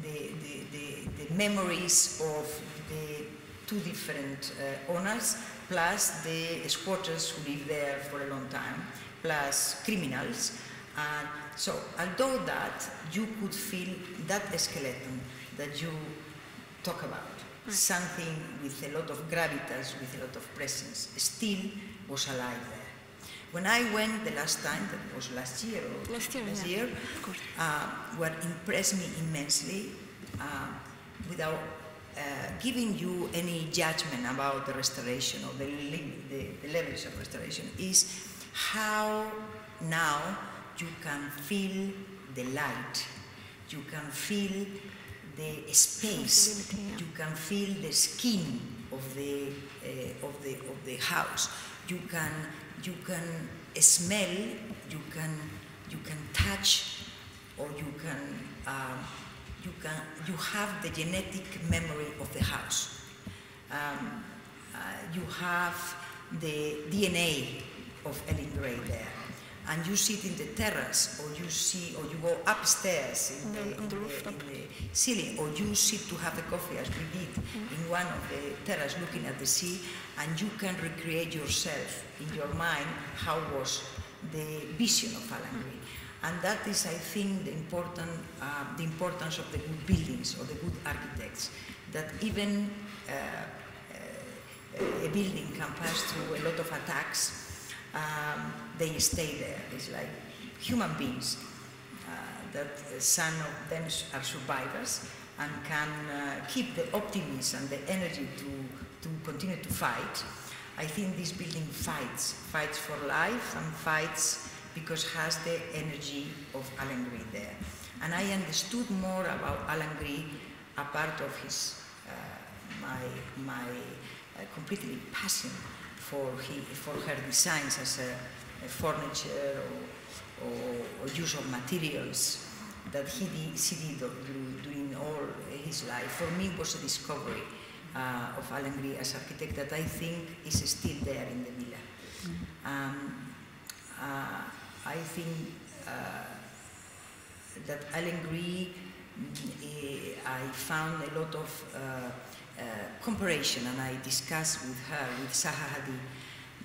the, the, the, memories of the two different uh, owners, plus the squatters who live there for a long time, plus criminals. And so, although that, you could feel that skeleton that you talk about, something with a lot of gravitas, with a lot of presence, still was alive there. When I went the last time, that was last year or Last year, yeah, year uh, what impressed me immensely, uh, without uh, giving you any judgment about the restoration or the, the, the levels of restoration, is how now you can feel the light, you can feel the space, you can feel the skin of the, uh, of the, of the house, you can, you can smell, you can, you can touch, or you can, um, you can, you have the genetic memory of the house. Um, uh, you have the DNA of Eileen Gray there. And you sit in the terrace, or you see, or you go upstairs in the, on the in rooftop. in the ceiling, or you sit to have a coffee, as we did, in one of the terrace looking at the sea, and you can recreate yourself in your mind how was the vision of Alan Green. And that is, I think, the, important, uh, the importance of the good buildings or the good architects, that even uh, uh, a building can pass through a lot of attacks, um, they stay there. It's like human beings, uh, that some of them are survivors and can uh, keep the optimism and the energy to, to continue to fight. I think this building fights, fights for life and fights because has the energy of Alan Green there. And I understood more about Alan Green a part of his, uh, my, my uh, completely passion for, he, for her designs as a, a furniture or, or, or use of materials that he did, she did during, all his life. For me, it was a discovery uh, of Alan Green as architect that I think is still there in the villa. Um, uh, I think uh, that Alan Green, eh, I found a lot of uh, comparison, and I discussed with her, with Zaha Hadid.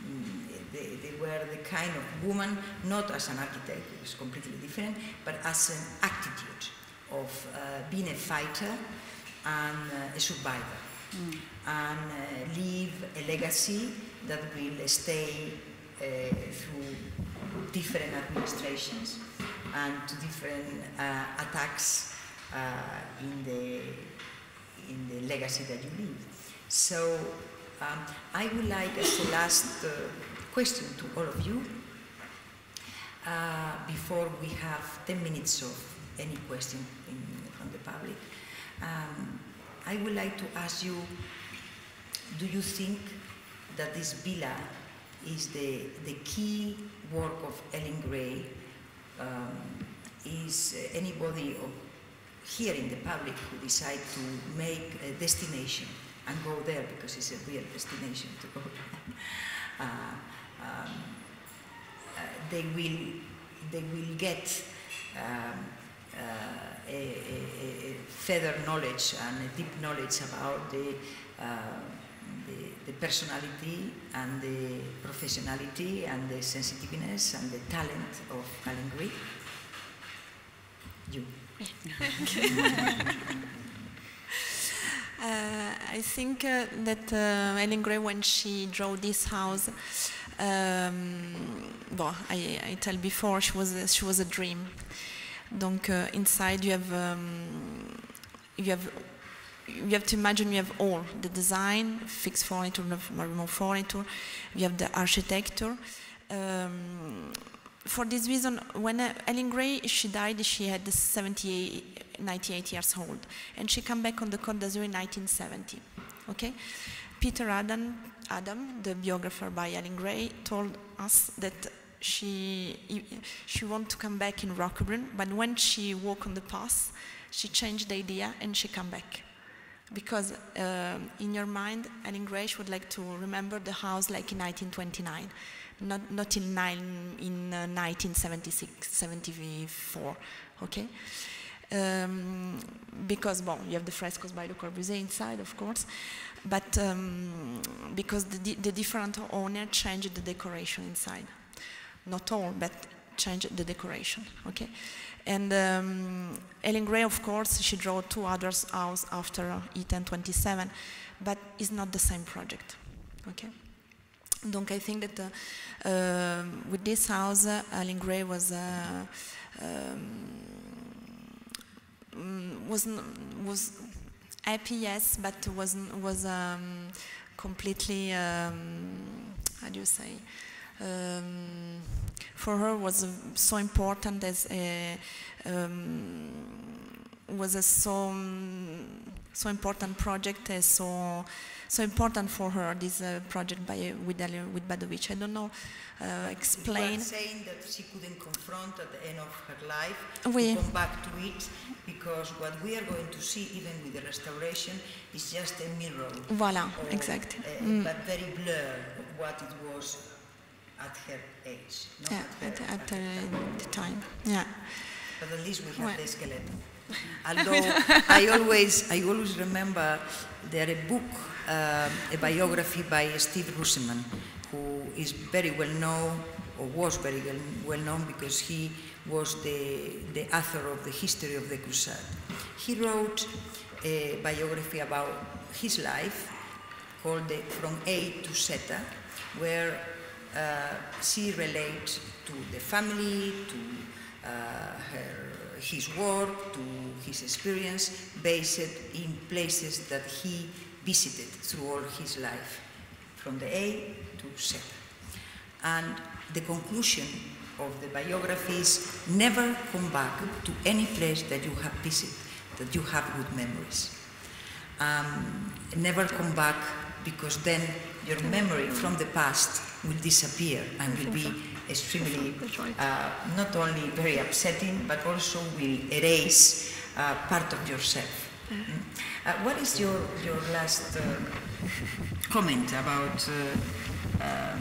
Mm, They, they were the kind of woman, not as an architect, it was completely different, but as an attitude of uh, being a fighter and uh, a survivor, and uh, leave a legacy that will stay uh, through different administrations and to different uh, attacks uh, in the in the legacy that you leave. So um, I would like, as the last uh, question to all of you, uh, before we have 10 minutes of any question in, from the public, um, I would like to ask you, do you think that this villa is the, the key work of Eileen Gray? Um, is anybody of, here in the public who decide to make a destination and go there because it's a real destination to go there, uh, um, uh, they will they will get um, uh, a, a, a further knowledge and a deep knowledge about the, uh, the, the personality and the professionality and the sensitiveness and the talent of Eileen Gray. You. Uh, I think uh, that uh, Eileen Gray, when she drew this house, um, well, I, I tell before she was a, she was a dream. Donc uh, inside you have um, you have you have to imagine you have all the design, fixed furniture, remote furniture. You have the architecture. Um, for this reason, when uh, Eileen Gray she died, she had 78, 98 years old, and she came back on the Côte d'Azur in 1970. Okay, Peter Adam, Adam, the biographer by Eileen Gray, told us that she she wanted to come back in Roquebrune, but when she walked on the path, she changed the idea and she came back. Because uh, in your mind, Eileen Gray would like to remember the house like in 1929 not, not in, nine, in uh, 1976, 74, okay? Um, because, well, you have the frescoes by Le Corbusier inside, of course, but um, because the, the different owner changed the decoration inside. Not all, but changed the decoration, okay? And um, Eileen Gray, of course, she drew two others houses after E1027, but it's not the same project, okay? Donc I think that uh, uh, with this house, uh, Eileen Gray was uh, um, was was happy, yes, but was was um, completely um, how do you say? Um, for her was so important as a, um, was a so so important project as so so important for her this uh, project by with with Badovici. I don't know uh, explain. You saying that she couldn't confront at the end of her life oui. come back to it because what we are going to see even with the restoration is just a mirror. Voilà, exact. Uh, mm. But very blurred of what it was at her age. Yeah, at, her, at, at the time. Yeah. But at least we have well. the skeleton. Although I always, I always remember there a book, uh, a biography by Steve Runciman, who is very well known, or was very well known because he was the, the author of the history of the Crusade. He wrote a biography about his life called the, From A to Zeta, where uh, she relates to the family, to uh, her his work, to his experience, based in places that he visited through all his life, from the A to Z. And the conclusion of the biography is never come back to any place that you have visited, that you have good memories. Um, never come back because then your memory from the past will disappear and will be extremely, uh, not only very upsetting, but also will erase uh, part of yourself. -hmm. what is your, your last uh, comment about, uh, uh,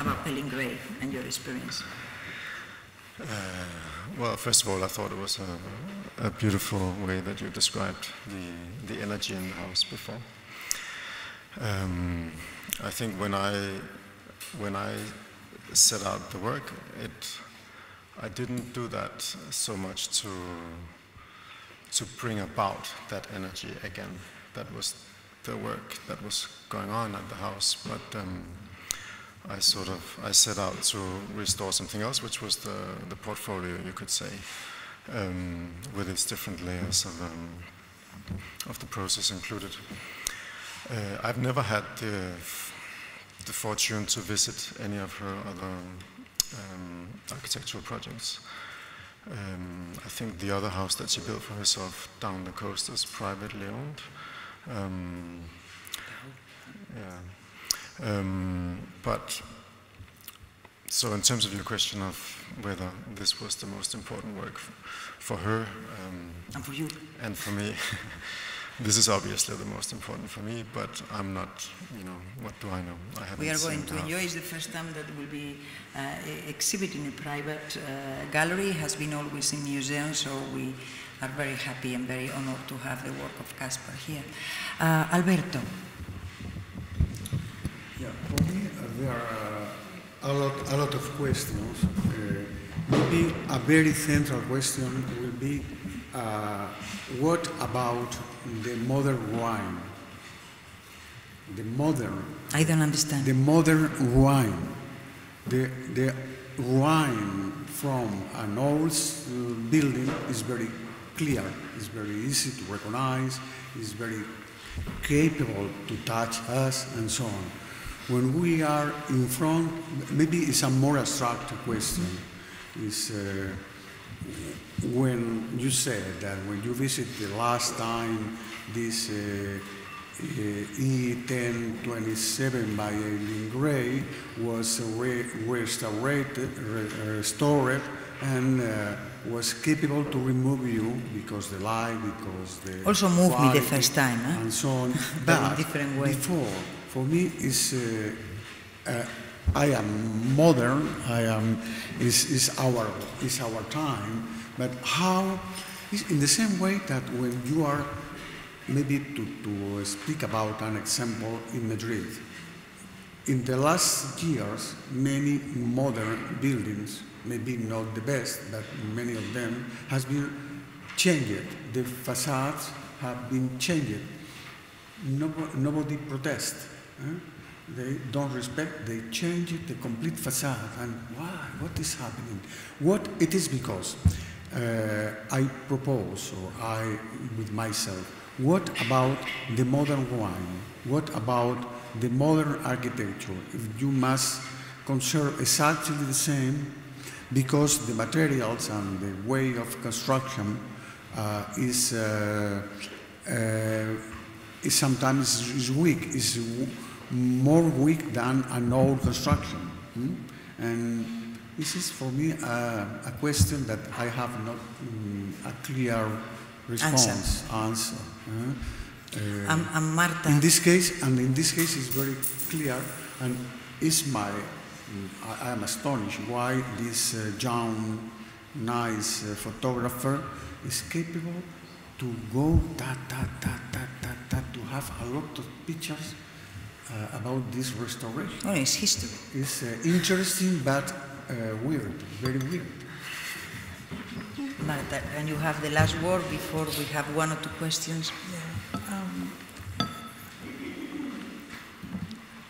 about Eileen Gray and your experience? well, first of all, I thought it was a, a beautiful way that you described the, the energy in the house before. Um, I think when I when I set out the work, it I didn't do that so much to to bring about that energy again. That was the work that was going on at the house, but um, I sort of I set out to restore something else, which was the the portfolio, you could say, um, with its different layers of um, of the process included. Uh, I've never had the the fortune to visit any of her other um, architectural projects. Um, I think the other house that she built for herself down the coast is privately owned. Um, yeah. Um, but so in terms of your question of whether this was the most important work for her um, and for you and for me. This is obviously the most important for me, but I'm not, you know, what do I know? I haven't We are going to enjoy. It's the first time that will be uh, exhibited in a private uh, gallery. It has been always in museums, so we are very happy and very honored to have the work of Kasper here. Uh, Alberto. Yeah, for me, uh, there are a lot, a lot of questions. Uh, maybe a very central question will be uh, what about the modern wine? The modern. I don't understand. The modern wine. The, the wine from an old building is very clear, it's very easy to recognize, it's very capable to touch us, and so on. when we are in front, maybe it's a more abstract question, is uh, when you said that when you visited the last time this uh, uh, E1027 by Eileen Gray was re- restored, re- restored and uh, was capable to remove you because the light, because the Also moved me the first time, eh? and so on. But in different way. before, for me, is uh, uh, I am modern. I am is is our is our time. But how, in the same way that when you are maybe to, to speak about an example in Madrid. In the last years, many modern buildings, maybe not the best, but many of them, has been changed. The facades have been changed. Nobody, nobody protests. eh? They don't respect, they change it, the complete facade. And why? What is happening? What it is because uh, I propose, or I, with myself, what about the modern wine? What about the modern architecture? If you must conserve exactly the same, because the materials and the way of construction uh, is, uh, uh, is sometimes is weak, is more weak than an old construction. hmm? And this is for me a, a question that I have not mm, a clear response, answer. huh? Uh, Martha, in this case, and in this case, it's very clear, and is my, I, am astonished why this uh, young, nice uh, photographer is capable to go that, that, that, that, that, that, to have a lot of pictures uh, about this restoration. oh, it's history. It's uh, interesting but uh, weird, very weird. Martha, and you have the last word before we have one or two questions. Um,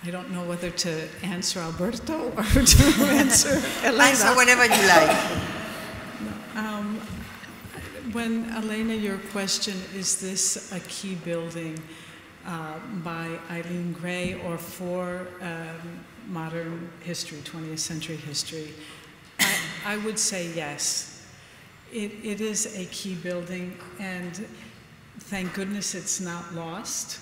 I don't know whether to answer Alberto or to answer Elena. Answer whatever you like. Um, When, Elena, your question, is this a key building uh, by Eileen Gray or for um, modern history, 20th century history? I, I would say yes. It, it is a key building, and thank goodness it's not lost.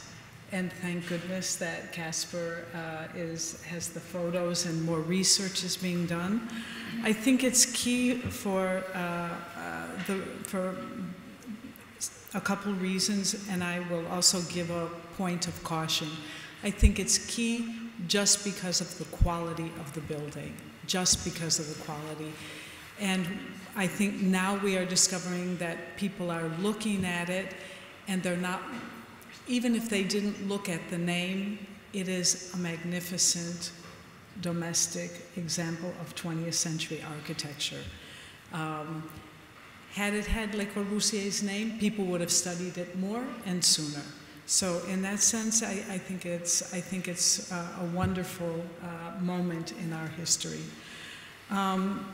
And thank goodness that Kasper uh, is, has the photos and more research is being done. I think it's key for, uh, uh, the, for a couple reasons, and I will also give a point of caution. I think it's key just because of the quality of the building, just because of the quality. And I think now we are discovering that people are looking at it and they're not, even if they didn't look at the name, it is a magnificent domestic example of 20th century architecture. Um, had it had Le Corbusier's name, people would have studied it more and sooner. So in that sense, I, I think it's, I think it's uh, a wonderful uh, moment in our history. Um,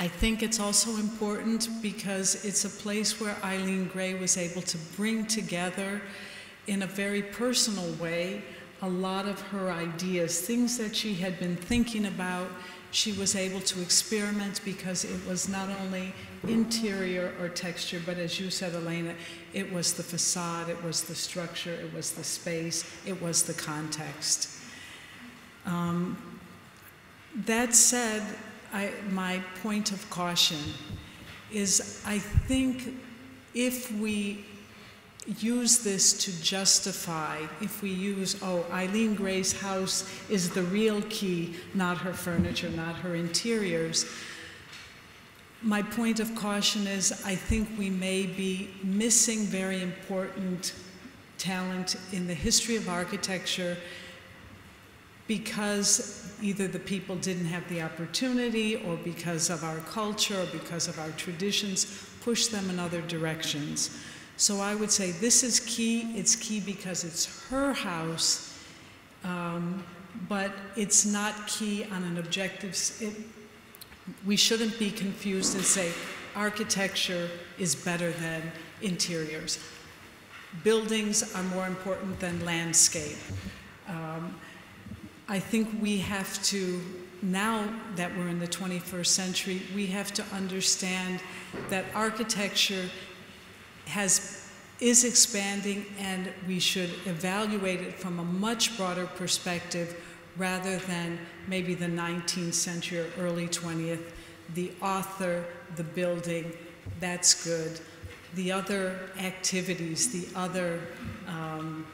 I think it's also important because it's a place where Eileen Gray was able to bring together in a very personal way a lot of her ideas, things that she had been thinking about. She was able to experiment because it was not only interior or texture, but as you said, Elena, it was the facade, it was the structure, it was the space, it was the context. Um, that said, I, my point of caution is I think if we use this to justify, if we use, oh, Eileen Gray's house is the real key, not her furniture, not her interiors. My point of caution is I think we may be missing very important talent in the history of architecture because either the people didn't have the opportunity or because of our culture or because of our traditions push them in other directions. So I would say this is key. It's key because it's her house, um, but it's not key on an objective. It, we shouldn't be confused and say architecture is better than interiors. Buildings are more important than landscape. Um, I think we have to, now that we're in the 21st century, we have to understand that architecture has is expanding and we should evaluate it from a much broader perspective rather than maybe the 19th century or early 20th. The author, the building, that's good. The other activities, the other um,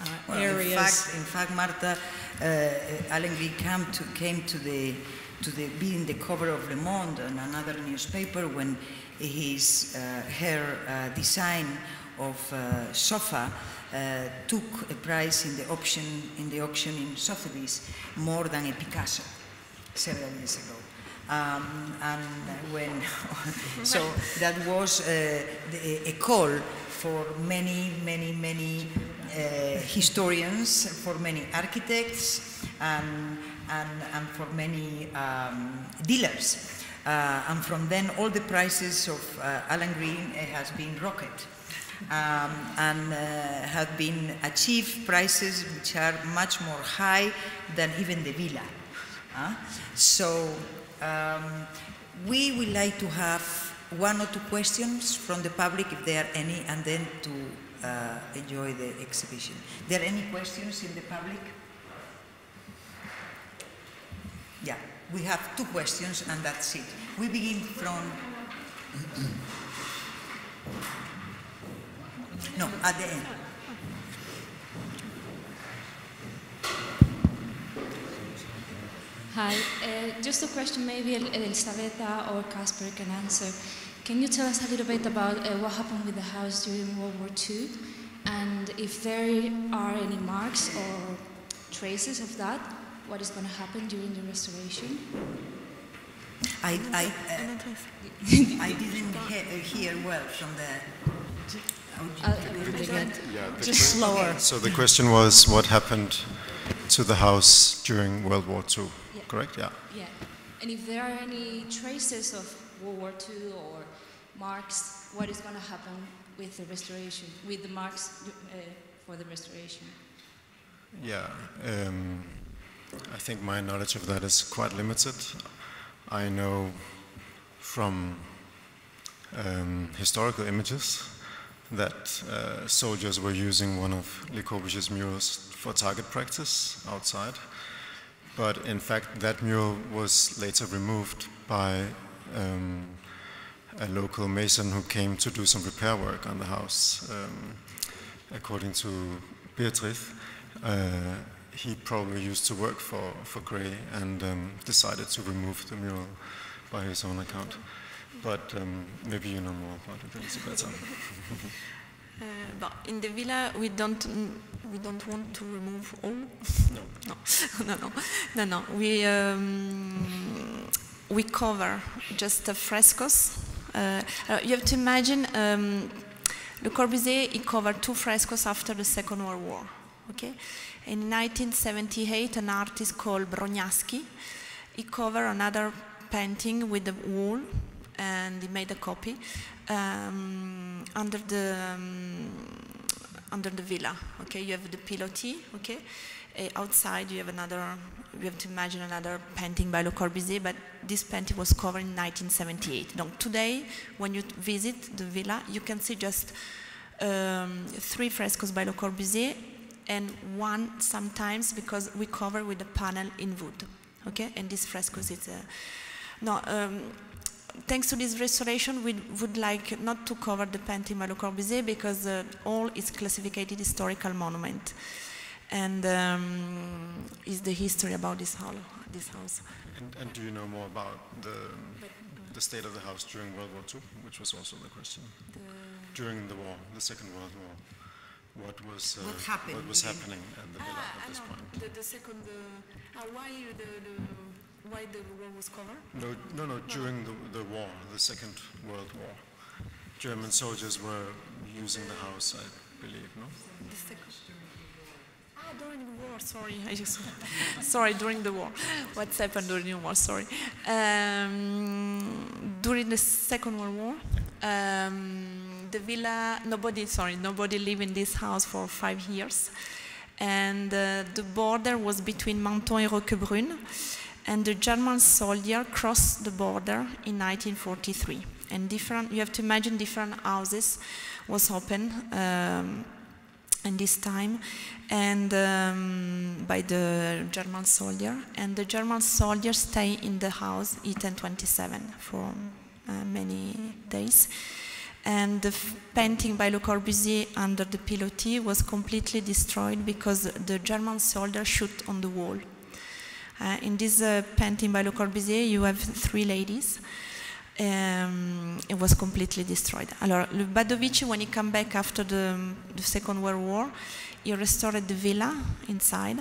uh, Well, areas. In fact, in fact, Martha, uh, Eileen Gray came to, came to the to the being the cover of Le Monde and another newspaper when his uh, her uh, design of uh, sofa uh, took a prize in the auction in the auction in Sotheby's more than a Picasso several years ago. Um, and when so that was uh, the, a call for many, many, many uh, historians, for many architects, and, and, and for many um, dealers. Uh, and from then, all the prices of uh, Eileen Gray uh, has been rocket. Um, and uh, have been achieved prices which are much more high than even the villa. Uh, so um, we would like to have one or two questions from the public, if there are any, and then to uh, enjoy the exhibition. There are any questions in the public? Yeah, we have two questions, and that's it. We begin from. no, at the end. Hi, uh, just a question maybe El- Elisabetta or Kasper can answer. Can you tell us a little bit about uh, what happened with the house during World War II and if there are any marks or traces of that, what is going to happen during the restoration? I, I, uh, I didn't he- hear well from the. Uh, Yeah, the Just slower. So the question was what happened to the house during World War II, Yeah. correct? Yeah. yeah, and if there are any traces of World War II or marks, what is going to happen with the restoration, with the marks uh, for the restoration? Yeah, um, I think my knowledge of that is quite limited. I know from um, historical images that uh, soldiers were using one of Le Corbusier's murals for target practice outside. But in fact, that mural was later removed by um, a local mason who came to do some repair work on the house. Um, according to Beatrice, uh, he probably used to work for, for Gray and um, decided to remove the mural by his own account. But um, maybe you know more about it, Elisabetta. Uh, but in the villa, we don't we don't want to remove all. No. no, no, no, no, no. We um, we cover just the frescoes. Uh, uh, you have to imagine um, Le Corbusier. He covered two frescoes after the Second World War. Okay, in 1978, an artist called Broniaski he covered another painting with the wall and he made a copy um, under the um, under the villa. Okay, you have the pilotis. Okay, Uh, outside you have another. You have to imagine another painting by Le Corbusier, but this painting was covered in 1978. Donc today, when you visit the villa, you can see just um, three frescoes by Le Corbusier and one sometimes because we cover with a panel in wood. Okay, and this frescoes is. Uh, no, um, thanks to this restoration, we would like not to cover the painting by Le Corbusier because uh, all is classified historical monument, and um, is the history about this hall, this house. And, and do you know more about the, the state of the house during World War II, which was also the question? During the war, the Second World War, what was, uh, What happened what was happening at the villa Ah, at this point? The, the second, why the, why the wall was covered? No, no, no, during the, the war, the Second World War. German soldiers were using the house, I believe, no? The second. Ah, during the war. Sorry, I just. sorry, during the war. What's happened during the war? Sorry. Um, during the Second World War, um, the villa. Nobody. Sorry, nobody lived in this house for five years, and uh, the border was between Menton and Roquebrune, and the German soldier crossed the border in 1943. And different, you have to imagine different houses was open um, in this time, and um, by the German soldier, and the German soldier stay in the house E1027 for uh, many days and the painting by Le Corbusier under the pilotis was completely destroyed because the German soldier shot on the wall. Uh, in this uh, painting by Le Corbusier, you have three ladies. Um, it was completely destroyed. Alors, Le Badovici, when he came back after the, the Second World War, he restored the villa inside,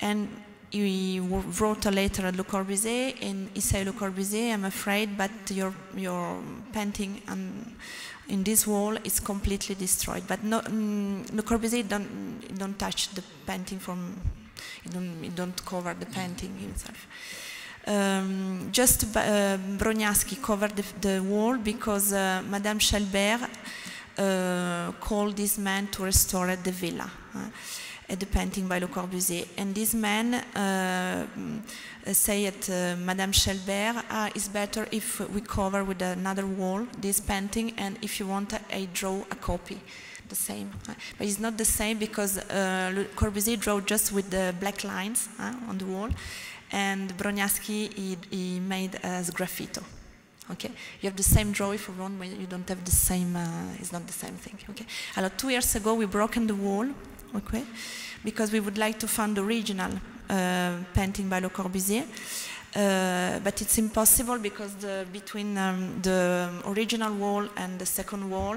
and he wrote a letter at Le Corbusier, and he said, Le Corbusier, I'm afraid, but your, your painting and in this wall is completely destroyed. But no, mm, Le Corbusier don't, don't touch the painting from, he don't, he don't cover the painting himself. Um, just uh, covered the, the, wall because uh, Madame Schelbert uh, called this man to restore the villa. At the painting by Le Corbusier. And this man uh, say at uh, Madame Schelbert, ah, it's better if we cover with another wall this painting, and if you want, I draw a copy the same. But it's not the same because uh, Le Corbusier drew just with the black lines on the wall, and Broniaschi he, he, made as graffito. Okay, you have the same drawing for one, but you don't have the same. Uh, it's not the same thing. Okay. Alors, two years ago, we broken the wall. Okay, because we would like to fund the original uh, painting by Le Corbusier. Uh, but it's impossible because the, between um, the original wall and the second wall,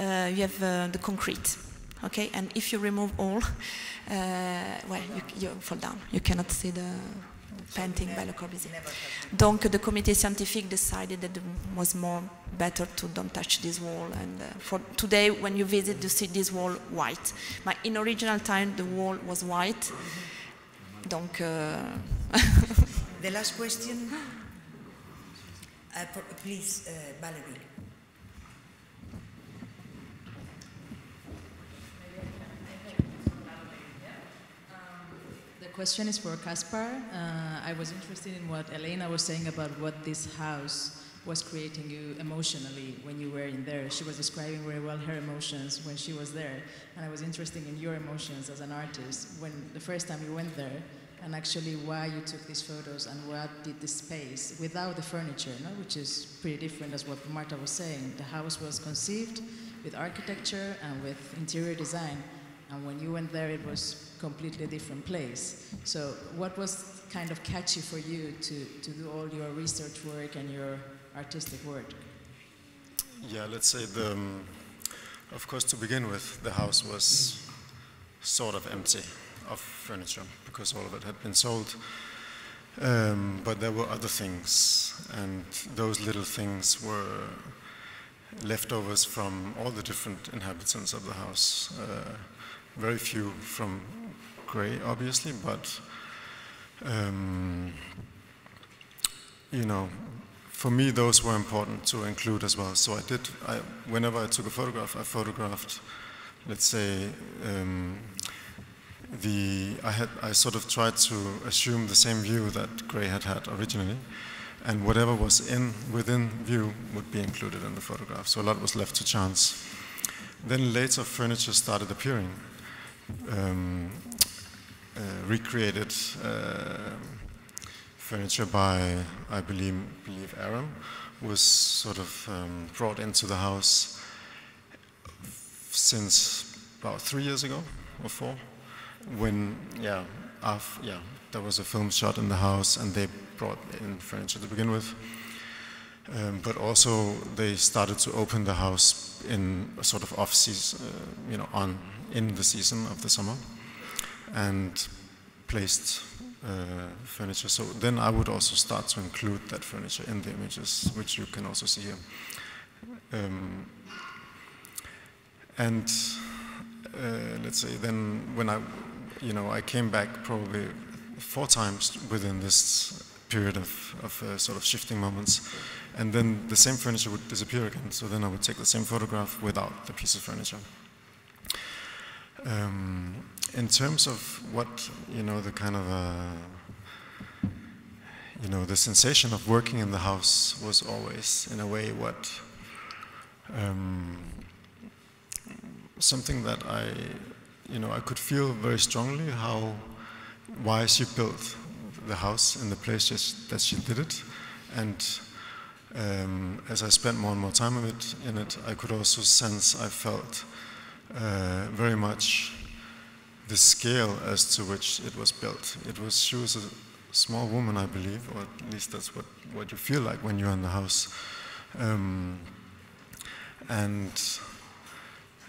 uh, you have uh, the concrete. Okay, and if you remove all, uh, well, you, you, fall down. You cannot see the painting by Le Corbusier. Donc, the committee scientific decided that it was more better to don't touch this wall. And uh, for today, when you visit, you see this wall white. But in original time, the wall was white. Donc. Uh, the last question, uh, please, Valerie. Question is for Kasper. Uh, I was interested in what Elena was saying about what this house was creating you emotionally when you were in there. She was describing very well her emotions when she was there, and I was interested in your emotions as an artist when the first time you went there, and actually why you took these photos and what did the space without the furniture, no? which is pretty different as what Martha was saying. The house was conceived with architecture and with interior design, and when you went there, it was completely different place. So what was kind of catchy for you to, to do all your research work and your artistic work? Yeah, let's say the, um, of course, to begin with, the house was sort of empty of furniture because all of it had been sold. Um, but there were other things, and those little things were leftovers from all the different inhabitants of the house. Uh, very few from Gray, obviously, but um, you know, for me, those were important to include as well. So I did. I, whenever I took a photograph, I photographed, let's say, um, the. I had. I sort of tried to assume the same view that Gray had had originally, and whatever was in within view would be included in the photograph. So a lot was left to chance. Then later, furniture started appearing um, recreated uh, furniture by, I believe, believe Aram, was sort of um, brought into the house since about three years ago or four, when yeah, yeah, there was a film shot in the house and they brought in furniture to begin with. Um, but also they started to open the house in sort of off season, uh, you know, on in the season of the summer and placed uh, furniture. So then I would also start to include that furniture in the images, which you can also see here. Um, and uh, let's say then when I, you know, I came back probably four times within this period of, of uh, sort of shifting moments, and then the same furniture would disappear again. So then I would take the same photograph without the piece of furniture. Um, in terms of what you know, the kind of uh, you know, the sensation of working in the house was always, in a way, what um, something that I, you know, I could feel very strongly how why she built the house in the place just that she did it, and um, as I spent more and more time of it in it, I could also sense I felt uh, very much the scale as to which it was built. It was she was a small woman, I believe, or at least that's what, what you feel like when you're in the house. Um, and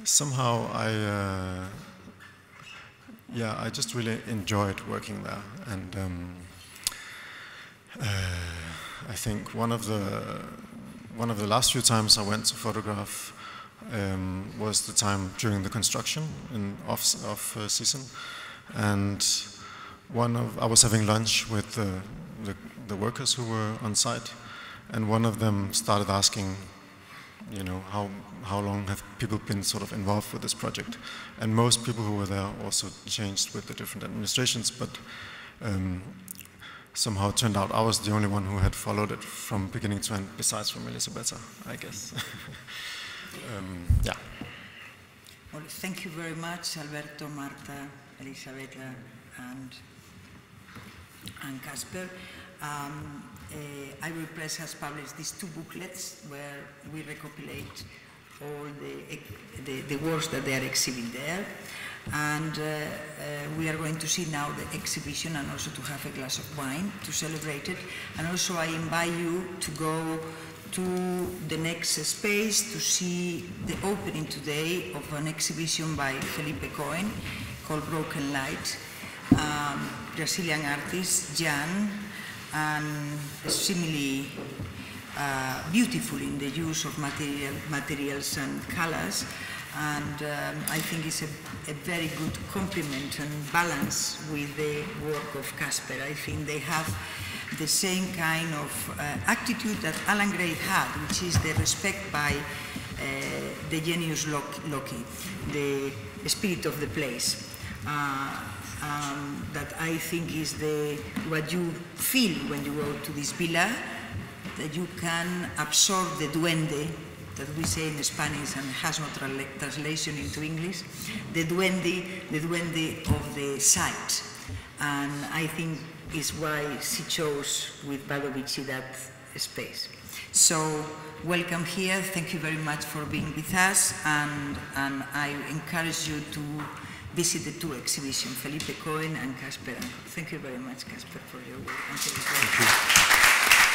somehow I, uh, yeah, I just really enjoyed working there. And um, uh, I think one of the one of the last few times I went to photograph um, was the time during the construction in off, off uh, season, and one of I was having lunch with the, the, the workers who were on site, and one of them started asking, you know, how how long have people been sort of involved with this project, and most people who were there also changed with the different administrations, but. Um, somehow it turned out I was the only one who had followed it from beginning to end, besides from Elisabetta, I guess. um, yeah. Well, thank you very much, Alberto, Martha, Elisabetta, and and Kasper. Um, uh, Ivorypress has published these two booklets where we recopilate all the, the, the works that they are exhibiting there. And uh, uh, we are going to see now the exhibition and also to have a glass of wine to celebrate it. And also I invite you to go to the next space to see the opening today of an exhibition by Felipe Cohen called Broken Light um, Brazilian artist, Jan, and similarly uh, beautiful in the use of material, materials and colors. And um, I think it's a, a, very good complement and balance with the work of Kasper. I think they have the same kind of uh, attitude that Eileen Gray had, which is the respect by uh, the genius loci, the spirit of the place. Uh, um, that I think is the, what you feel when you go to this villa, that you can absorb the duende that we say in Spanish and has no tra translation into English, the duende, the duende of the site. And I think is why she chose with Badovici that space. So welcome here. Thank you very much for being with us. And, and I encourage you to visit the two exhibitions, Felipe Cohen and Kasper Thank you very much, Kasper, for your work. Thank you.